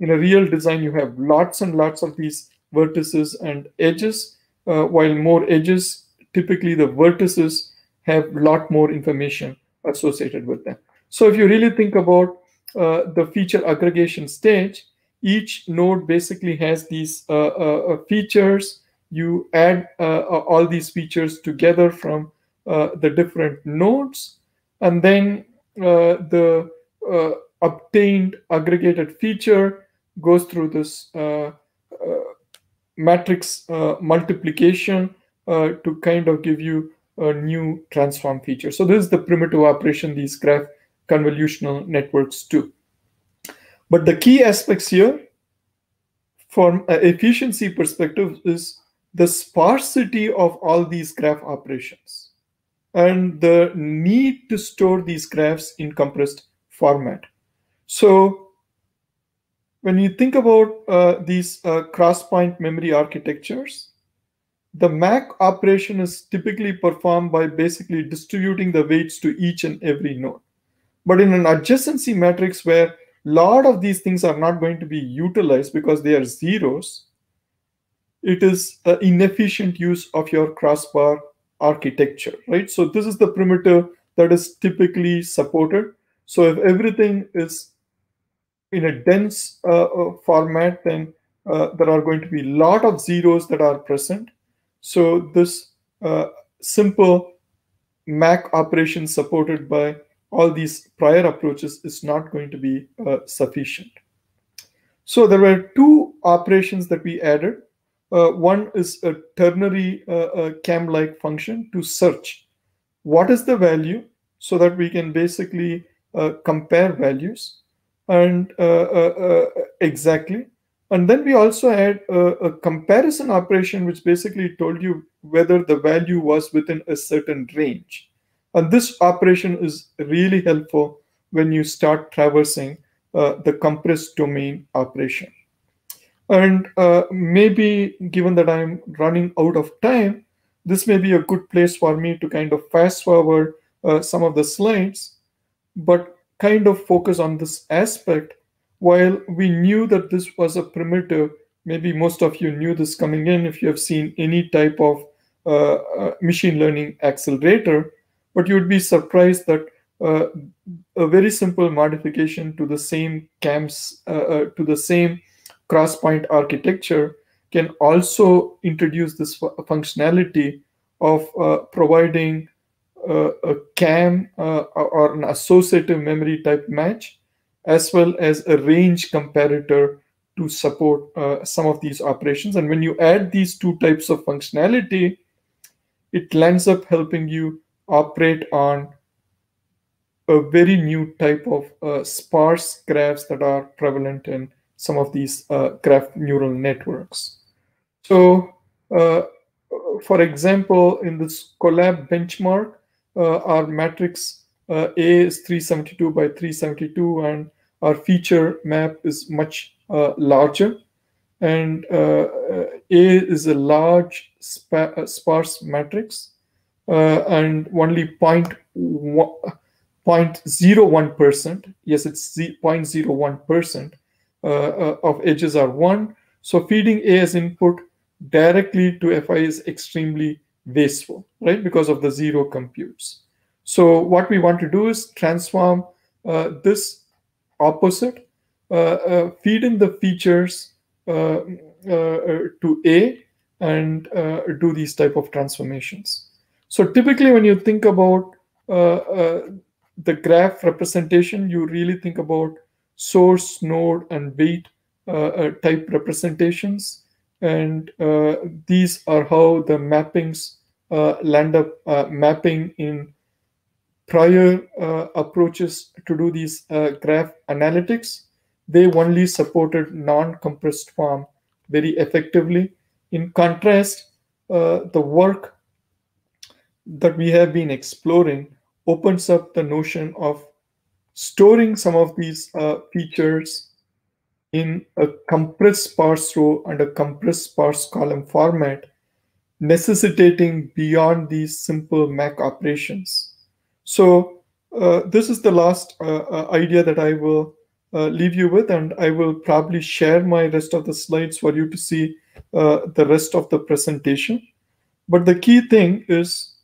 in a real design, you have lots and lots of these vertices and edges, uh, while more edges, typically the vertices have a lot more information associated with them. So if you really think about uh, the feature aggregation stage, each node basically has these uh, uh, features. You add uh, all these features together from uh, the different nodes, and then uh, the obtained aggregated feature goes through this matrix uh, multiplication uh, to kind of give you a new transform feature. So this is the primitive operation these graph convolutional networks do. But the key aspects here from efficiency perspective is the sparsity of all these graph operations and the need to store these graphs in compressed format. So when you think about uh, these uh, cross-point memory architectures, the MAC operation is typically performed by basically distributing the weights to each and every node. But in an adjacency matrix where a lot of these things are not going to be utilized because they are zeros, it is an inefficient use of your crossbar architecture, right? So this is the perimeter that is typically supported. So if everything is in a dense uh, uh format, then uh, there are going to be a lot of zeros that are present. So this uh, simple MAC operation supported by all these prior approaches is not going to be uh, sufficient. So there were two operations that we added. Uh, one is a ternary uh, CAM-like function to search what is the value so that we can basically uh, compare values and uh, exactly and then we also had a, a, comparison operation, which basically told you whether the value was within a certain range. And this operation is really helpful when you start traversing uh, the compressed domain operation. And uh, maybe given that I'm running out of time, this may be a good place for me to kind of fast forward uh, some of the slides, but kind of focus on this aspect. While we knew that this was a primitive, maybe most of you knew this coming in if you have seen any type of uh, uh, machine learning accelerator, but you would be surprised that uh, a very simple modification to the same camps uh, uh, to the same cross-point architecture can also introduce this functionality of uh, providing a CAM or an associative memory type match as well as a range comparator to support uh, some of these operations. And when you add these two types of functionality, it lands up helping you operate on a very new type of uh, sparse graphs that are prevalent in some of these uh, graph neural networks. So, uh, for example, in this Colab benchmark, uh, our matrix uh, A is 372 by 372 and our feature map is much uh, larger. And uh, A is a large sparse matrix and only 0.01%, yes, it's 0.01% of edges are 1. So feeding A as input directly to FI is extremely wasteful, right? Because of the zero computes. So what we want to do is transform uh, this opposite, uh, uh, feed in the features uh, to A and do these type of transformations. So typically when you think about the graph representation, you really think about source, node, and weight uh, type representations. And uh, these are how the mappings uh, land up mapping in prior uh, approaches to do these uh, graph analytics, they only supported non-compressed form very effectively. In contrast, uh, the work that we have been exploring opens up the notion of storing some of these uh, features in a compressed sparse row and a compressed sparse column format, necessitating beyond these simple MAC operations. So uh, this is the last uh, uh, idea that I will uh, leave you with, and I will probably share my rest of the slides for you to see uh, the rest of the presentation. But the key thing is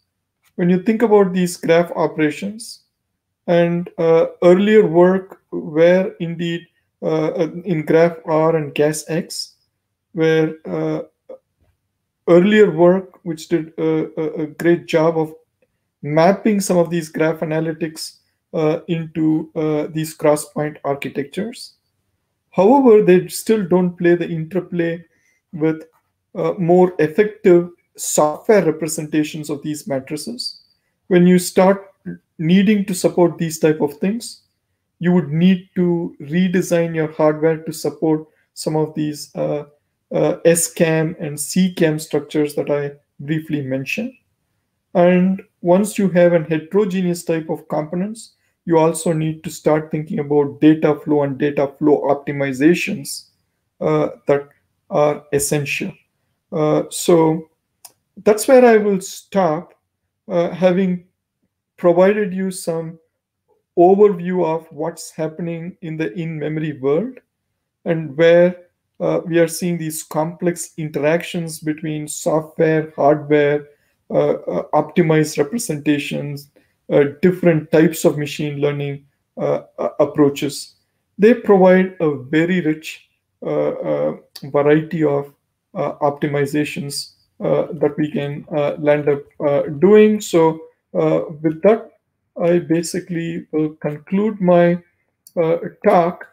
when you think about these graph operations and uh, earlier work where indeed in GraphR and GaaS-X, where earlier work which did a, a, great job of mapping some of these graph analytics uh, into uh, these cross-point architectures. However, they still don't play the interplay with uh, more effective software representations of these matrices. When you start needing to support these type of things, you would need to redesign your hardware to support some of these uh, uh, SCAM and CCAM structures that I briefly mentioned. And once you have an heterogeneous type of components, you also need to start thinking about data flow and data flow optimizations uh, that are essential. Uh, so that's where I will stop, uh, having provided you some overview of what's happening in the in-memory world and where uh, we are seeing these complex interactions between software, hardware, uh, uh, optimized representations, uh, different types of machine learning approaches. They provide a very rich variety of optimizations that we can land up doing. So with that, I basically will conclude my uh, talk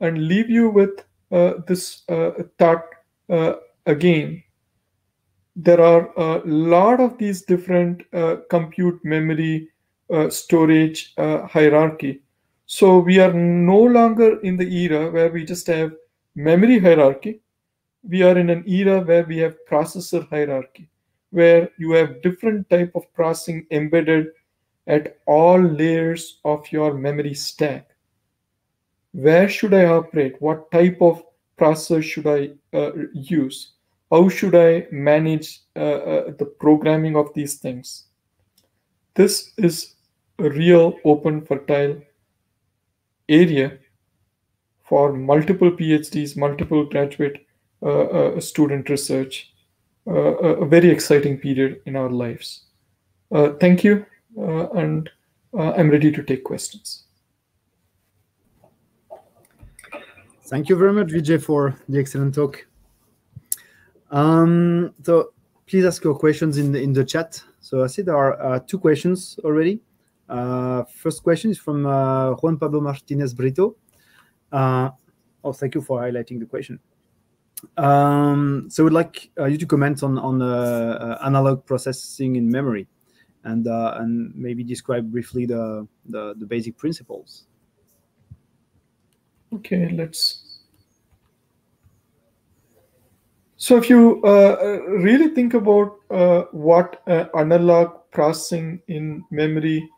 and leave you with uh, this uh, thought again. There are a lot of these different compute memory storage hierarchy. So we are no longer in the era where we just have memory hierarchy. We are in an era where we have processor hierarchy, where you have different type of processing embedded at all layers of your memory stack. Where should I operate? What type of processor should I uh, use? How should I manage uh, uh, the programming of these things? This is a real open, fertile area for multiple PhDs, multiple graduate uh, uh, student research, a very exciting period in our lives. thank you. Uh, and uh, I'm ready to take questions. Thank you very much, Vijay, for the excellent talk. Um, so please ask your questions in the in the chat. So I see there are uh, two questions already. Uh, first question is from uh, Juan Pablo Martinez Brito. Uh, oh, thank you for highlighting the question. Um, so we'd like you to comment on on analog processing in memory and uh, and maybe describe briefly the, the, the basic principles. Okay, let's. So if you uh, really think about uh, what uh, analog processing in memory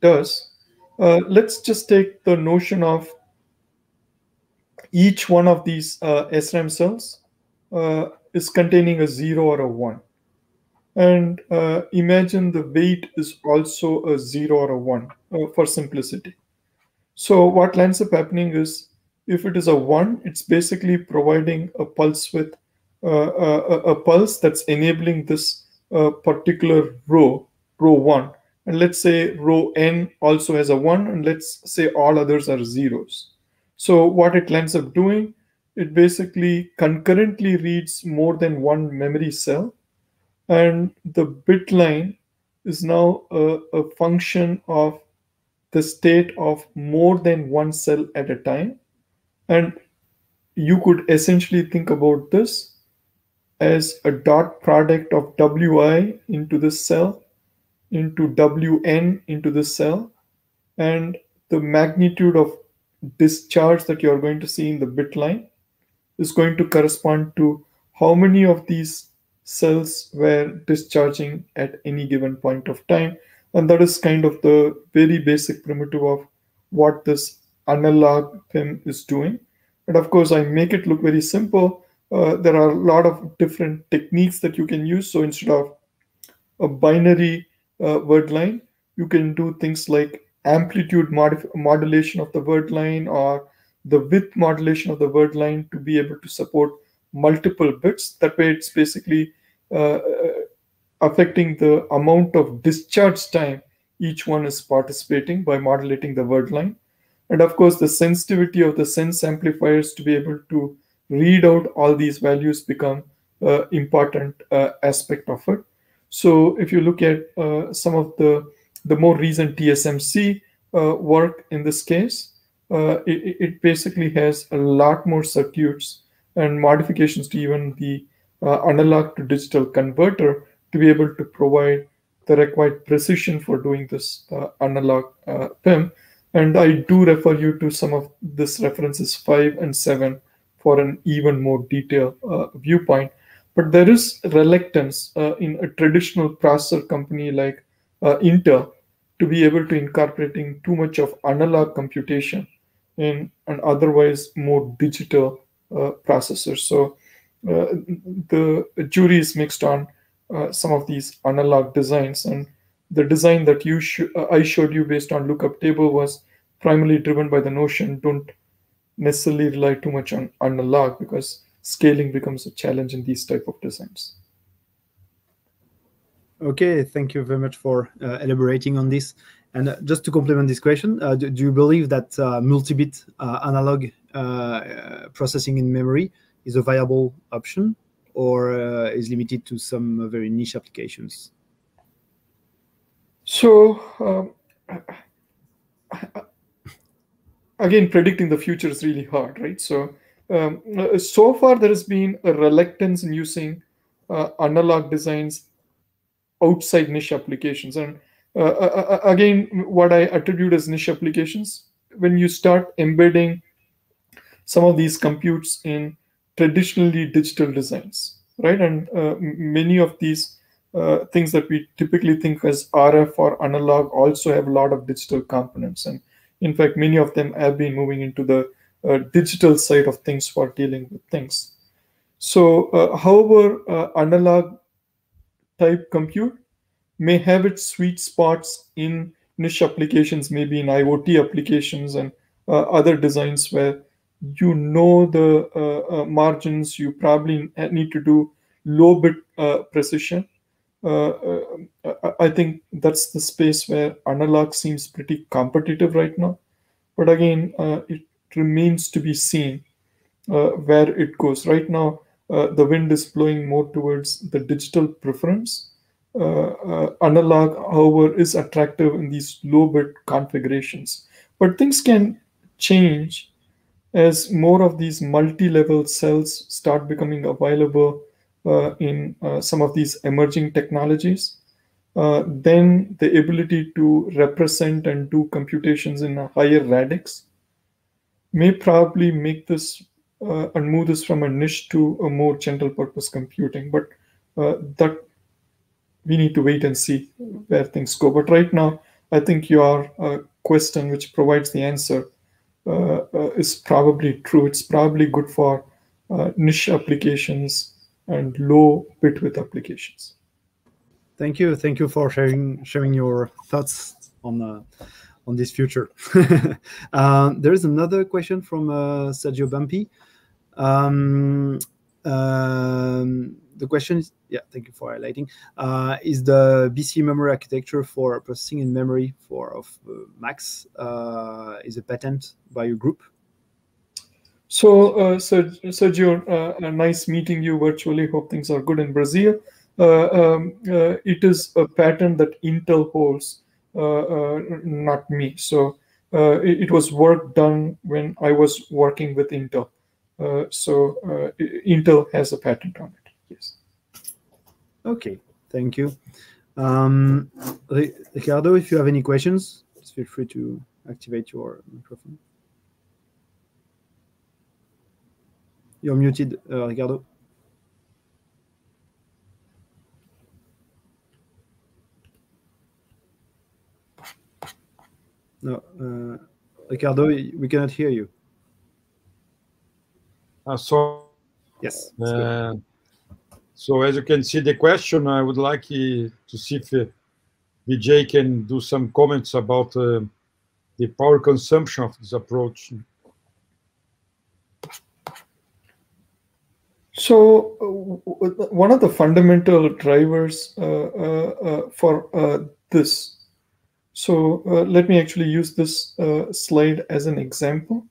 does, uh, let's just take the notion of each one of these uh, SRAM cells is containing a zero or a one. And uh, imagine the weight is also a zero or a one uh, for simplicity. So what ends up happening is if it is a one, it's basically providing a pulse with uh, a, a, pulse that's enabling this uh, particular row, row one. And let's say row n also has a one, and let's say all others are zeros. So what it ends up doing, it basically concurrently reads more than one memory cell. And the bit line is now a, a function of the state of more than one cell at a time. And you could essentially think about this as a dot product of wi into the cell into wn into the cell and the magnitude of discharge that you're going to see in the bit line is going to correspond to how many of these cells were discharging at any given point of time. And that is kind of the very basic primitive of what this analog PIM is doing. And of course, I make it look very simple. Uh, there are a lot of different techniques that you can use. So instead of a binary uh, word line, you can do things like amplitude mod modulation of the word line or the width modulation of the word line to be able to support multiple bits. That way, it's basically uh, uh, affecting the amount of discharge time each one is participating by modulating the word line. And of course, the sensitivity of the sense amplifiers to be able to read out all these values become uh, important uh, aspect of it. So if you look at uh, some of the, the more recent TSMC uh, work in this case, it, it basically has a lot more circuits and modifications to even the uh, analog to digital converter to be able to provide the required precision for doing this uh, analog uh, PIM. And I do refer you to some of this references 5 and 7 for an even more detailed uh, viewpoint. But there is reluctance uh, in a traditional processor company like uh, Intel to be able to incorporating too much of analog computation in an otherwise more digital processor. So uh, the jury is mixed on uh, some of these analog designs and the design that you sh uh, I showed you based on lookup table was primarily driven by the notion don't necessarily rely too much on analog because scaling becomes a challenge in these type of designs. Okay, thank you very much for uh, elaborating on this. And uh, just to complement this question, uh, do, do, you believe that uh, multi-bit uh, analog processing in memory is a viable option or is limited to some very niche applications? So, um, [laughs] again, predicting the future is really hard, right? So, um, so far there has been a reluctance in using analog designs outside niche applications. And uh, uh, uh, again, what I attribute as niche applications, when you start embedding some of these computes in traditionally digital designs, right? And uh, many of these uh, things that we typically think as RF or analog also have a lot of digital components. And in fact, many of them have been moving into the uh, digital side of things for dealing with things. So, however, analog type compute may have its sweet spots in niche applications, maybe in IoT applications and uh, other designs where you know the uh, uh, margins, you probably need to do low bit uh, precision. Uh, uh, I think that's the space where analog seems pretty competitive right now. But again, it remains to be seen where it goes. Right now, uh, the wind is blowing more towards the digital preference. Uh, uh, analog, however, is attractive in these low bit configurations. But things can change as more of these multi-level cells start becoming available in some of these emerging technologies. Uh, then the ability to represent and do computations in a higher radix may probably make this uh, and move this from a niche to a more general purpose computing. But uh, that we need to wait and see where things go. But right now, I think your uh, question, which provides the answer, uh, uh, is probably true. It's probably good for uh, niche applications and low bit width applications. Thank you. Thank you for sharing sharing your thoughts on on this future. [laughs] there is another question from Sergio Bampi. Um, um, the question is, yeah, thank you for highlighting. Uh, is the BC memory architecture for processing in memory for of uh, Max uh, is a patent by your group? So, uh, Sergio, uh, nice meeting you virtually. Hope things are good in Brazil. Uh, um, uh, it is a patent that Intel holds, not me. So, it, it was work done when I was working with Intel. Uh, so uh, Intel has a patent on it. Yes. Okay, thank you. Um, Ricardo, if you have any questions, feel free to activate your microphone. You're muted, uh, Ricardo. No, uh, Ricardo, we cannot hear you. Uh, so, yes. Uh, so as you can see, the question, I would like to see if uh, Vijay can do some comments about uh, the power consumption of this approach. So uh, one of the fundamental drivers uh, uh, uh for uh, this, so uh, let me actually use this uh, slide as an example.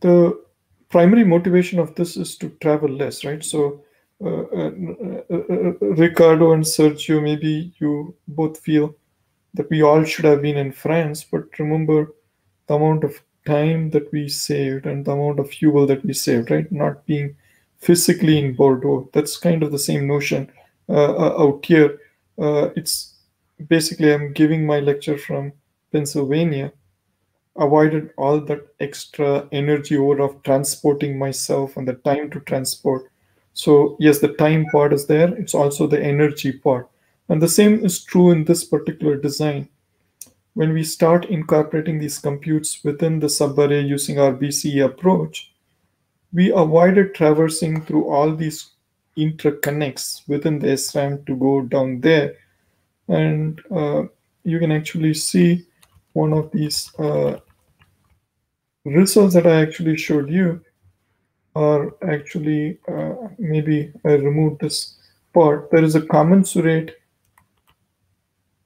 The primary motivation of this is to travel less, right? So, uh, uh, uh, uh, Ricardo and Sergio, maybe you both feel that we all should have been in France, but remember the amount of time that we saved and the amount of fuel that we saved, right? Not being physically in Bordeaux. That's kind of the same notion out here. it's basically I'm giving my lecture from Pennsylvania avoided all that extra energy over of transporting myself and the time to transport. So yes, the time part is there. It's also the energy part. And the same is true in this particular design. When we start incorporating these computes within the subarray using our BCE approach, we avoided traversing through all these interconnects within the SRAM to go down there. And uh, you can actually see one of these uh, results that I actually showed you are actually, uh, maybe I removed this part, there is a commensurate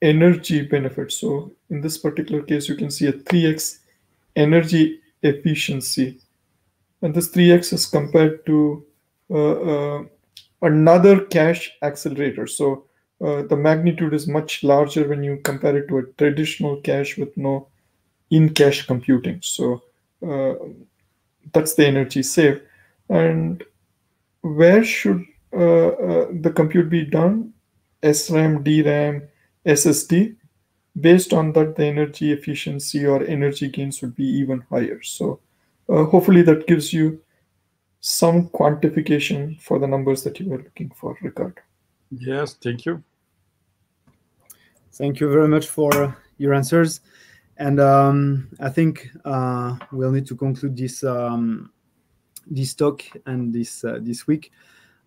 energy benefit. So in this particular case, you can see a 3x energy efficiency. And this 3x is compared to uh, uh, another cache accelerator. So uh, the magnitude is much larger when you compare it to a traditional cache with no in-cache computing. So uh, that's the energy saved. And where should uh, uh, the compute be done? SRAM, DRAM, SSD. Based on that, the energy efficiency or energy gains would be even higher. So uh, hopefully that gives you some quantification for the numbers that you were looking for, Ricardo. Yes, thank you. Thank you very much for your answers. And um, I think uh, we'll need to conclude this um, this talk and this uh, this week.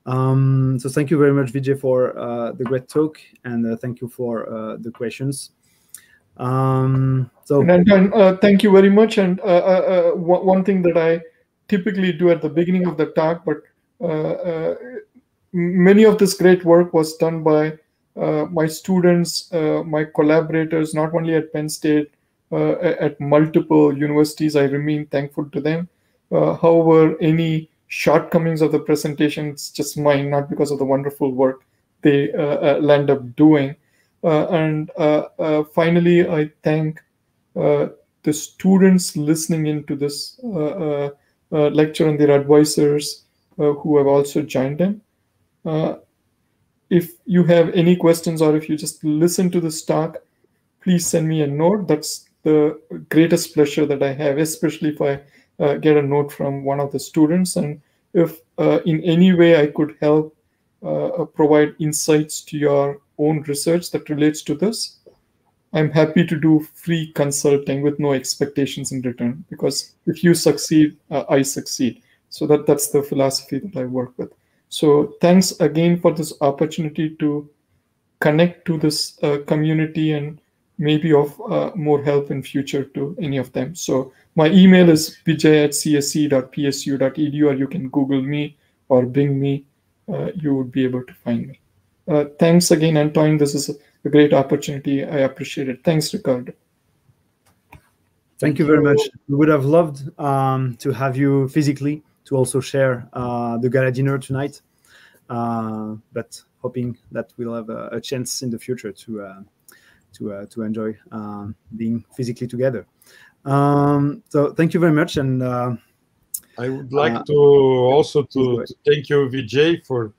Um, so thank you very much, Vijay, for uh, the great talk, and uh, thank you for uh, the questions. Um, so and, and uh, thank you very much. And one thing that I typically do at the beginning of the talk, but many of this great work was done by Uh, my students, uh, my collaborators, not only at Penn State, uh, at multiple universities. I remain thankful to them. Uh, however, any shortcomings of the presentation, it's just mine, not because of the wonderful work they uh, uh land up doing. and finally, I thank the students listening into this lecture and their advisors who have also joined them if you have any questions or if you just listen to this talk, please send me a note. That's the greatest pleasure that I have, especially if I uh, get a note from one of the students. And if uh, in any way I could help uh, uh, provide insights to your own research that relates to this, I'm happy to do free consulting with no expectations in return. Because if you succeed, uh, I succeed. So that, that's the philosophy that I work with. So thanks again for this opportunity to connect to this uh, community and maybe of uh, more help in future to any of them. So my email is vijay at cse.psu.edu or you can Google me or Bing me. Uh, you would be able to find me. Uh, thanks again, Antoine. This is a great opportunity. I appreciate it. Thanks, Ricardo. Thank you very much. We would have loved um, to have you physically to also share uh, the gala dinner tonight. Uh, but hoping that we'll have a, a, chance in the future to uh, to uh, to enjoy um, being physically together. Um, so thank you very much, and uh, I would like uh, to also to, to, thank you, Vijay, for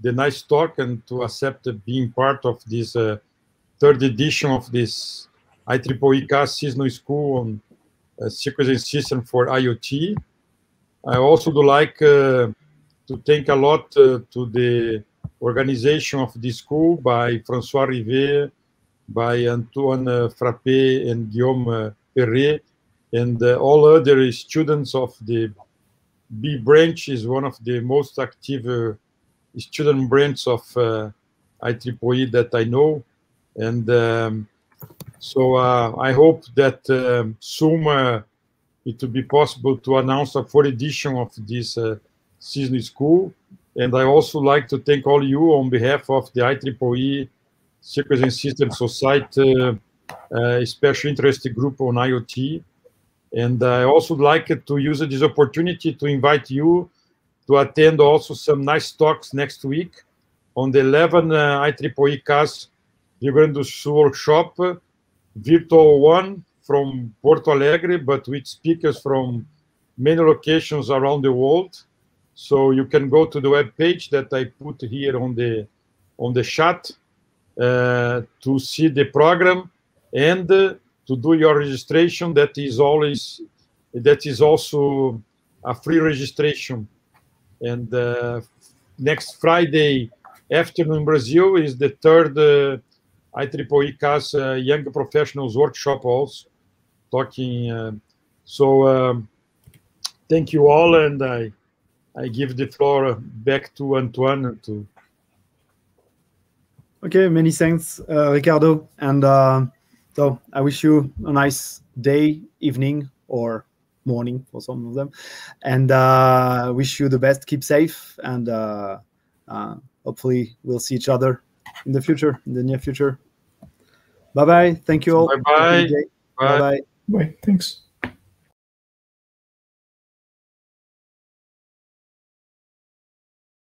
the nice talk and to accept being part of this third edition of this IEEE CAS seasonal school on uh, circuits and systems for IoT. I also do like uh, to thank a lot uh, to the organization of this school by Francois Rivet, by Antoine Frappé and Guillaume Perret, and uh, all other students of the BEE branch is one of the most active uh, student branch of uh, IEEE that I know. And um, so uh, I hope that um, soon uh, it will be possible to announce a fourth edition of this uh, season school. And I also like to thank all you on behalf of the IEEE Circuits and Systems Society uh, special interest group on IoT. And I also like to use this opportunity to invite you to attend also some nice talks next week on the 11 uh, IEEE CAS Rio Grande do Sul workshop, virtual one from Porto Alegre, but with speakers from many locations around the world. So you can go to the web page that I put here on the on the chat uh, to see the program and uh, to do your registration. That is always that is also a free registration. And uh, next Friday afternoon in Brazil is the third uh, IEEE CAS Young Professionals Workshop also talking. Uh, so um, thank you all, and I I give the floor back to Antoine to Okay, many thanks, uh, Ricardo. And uh, so I wish you a nice day, evening, or morning for some of them. And uh, wish you the best. Keep safe and uh, uh, hopefully we'll see each other in the future, in the near future. Bye bye. Thank you all. Bye bye. Bye bye. Bye. Thanks.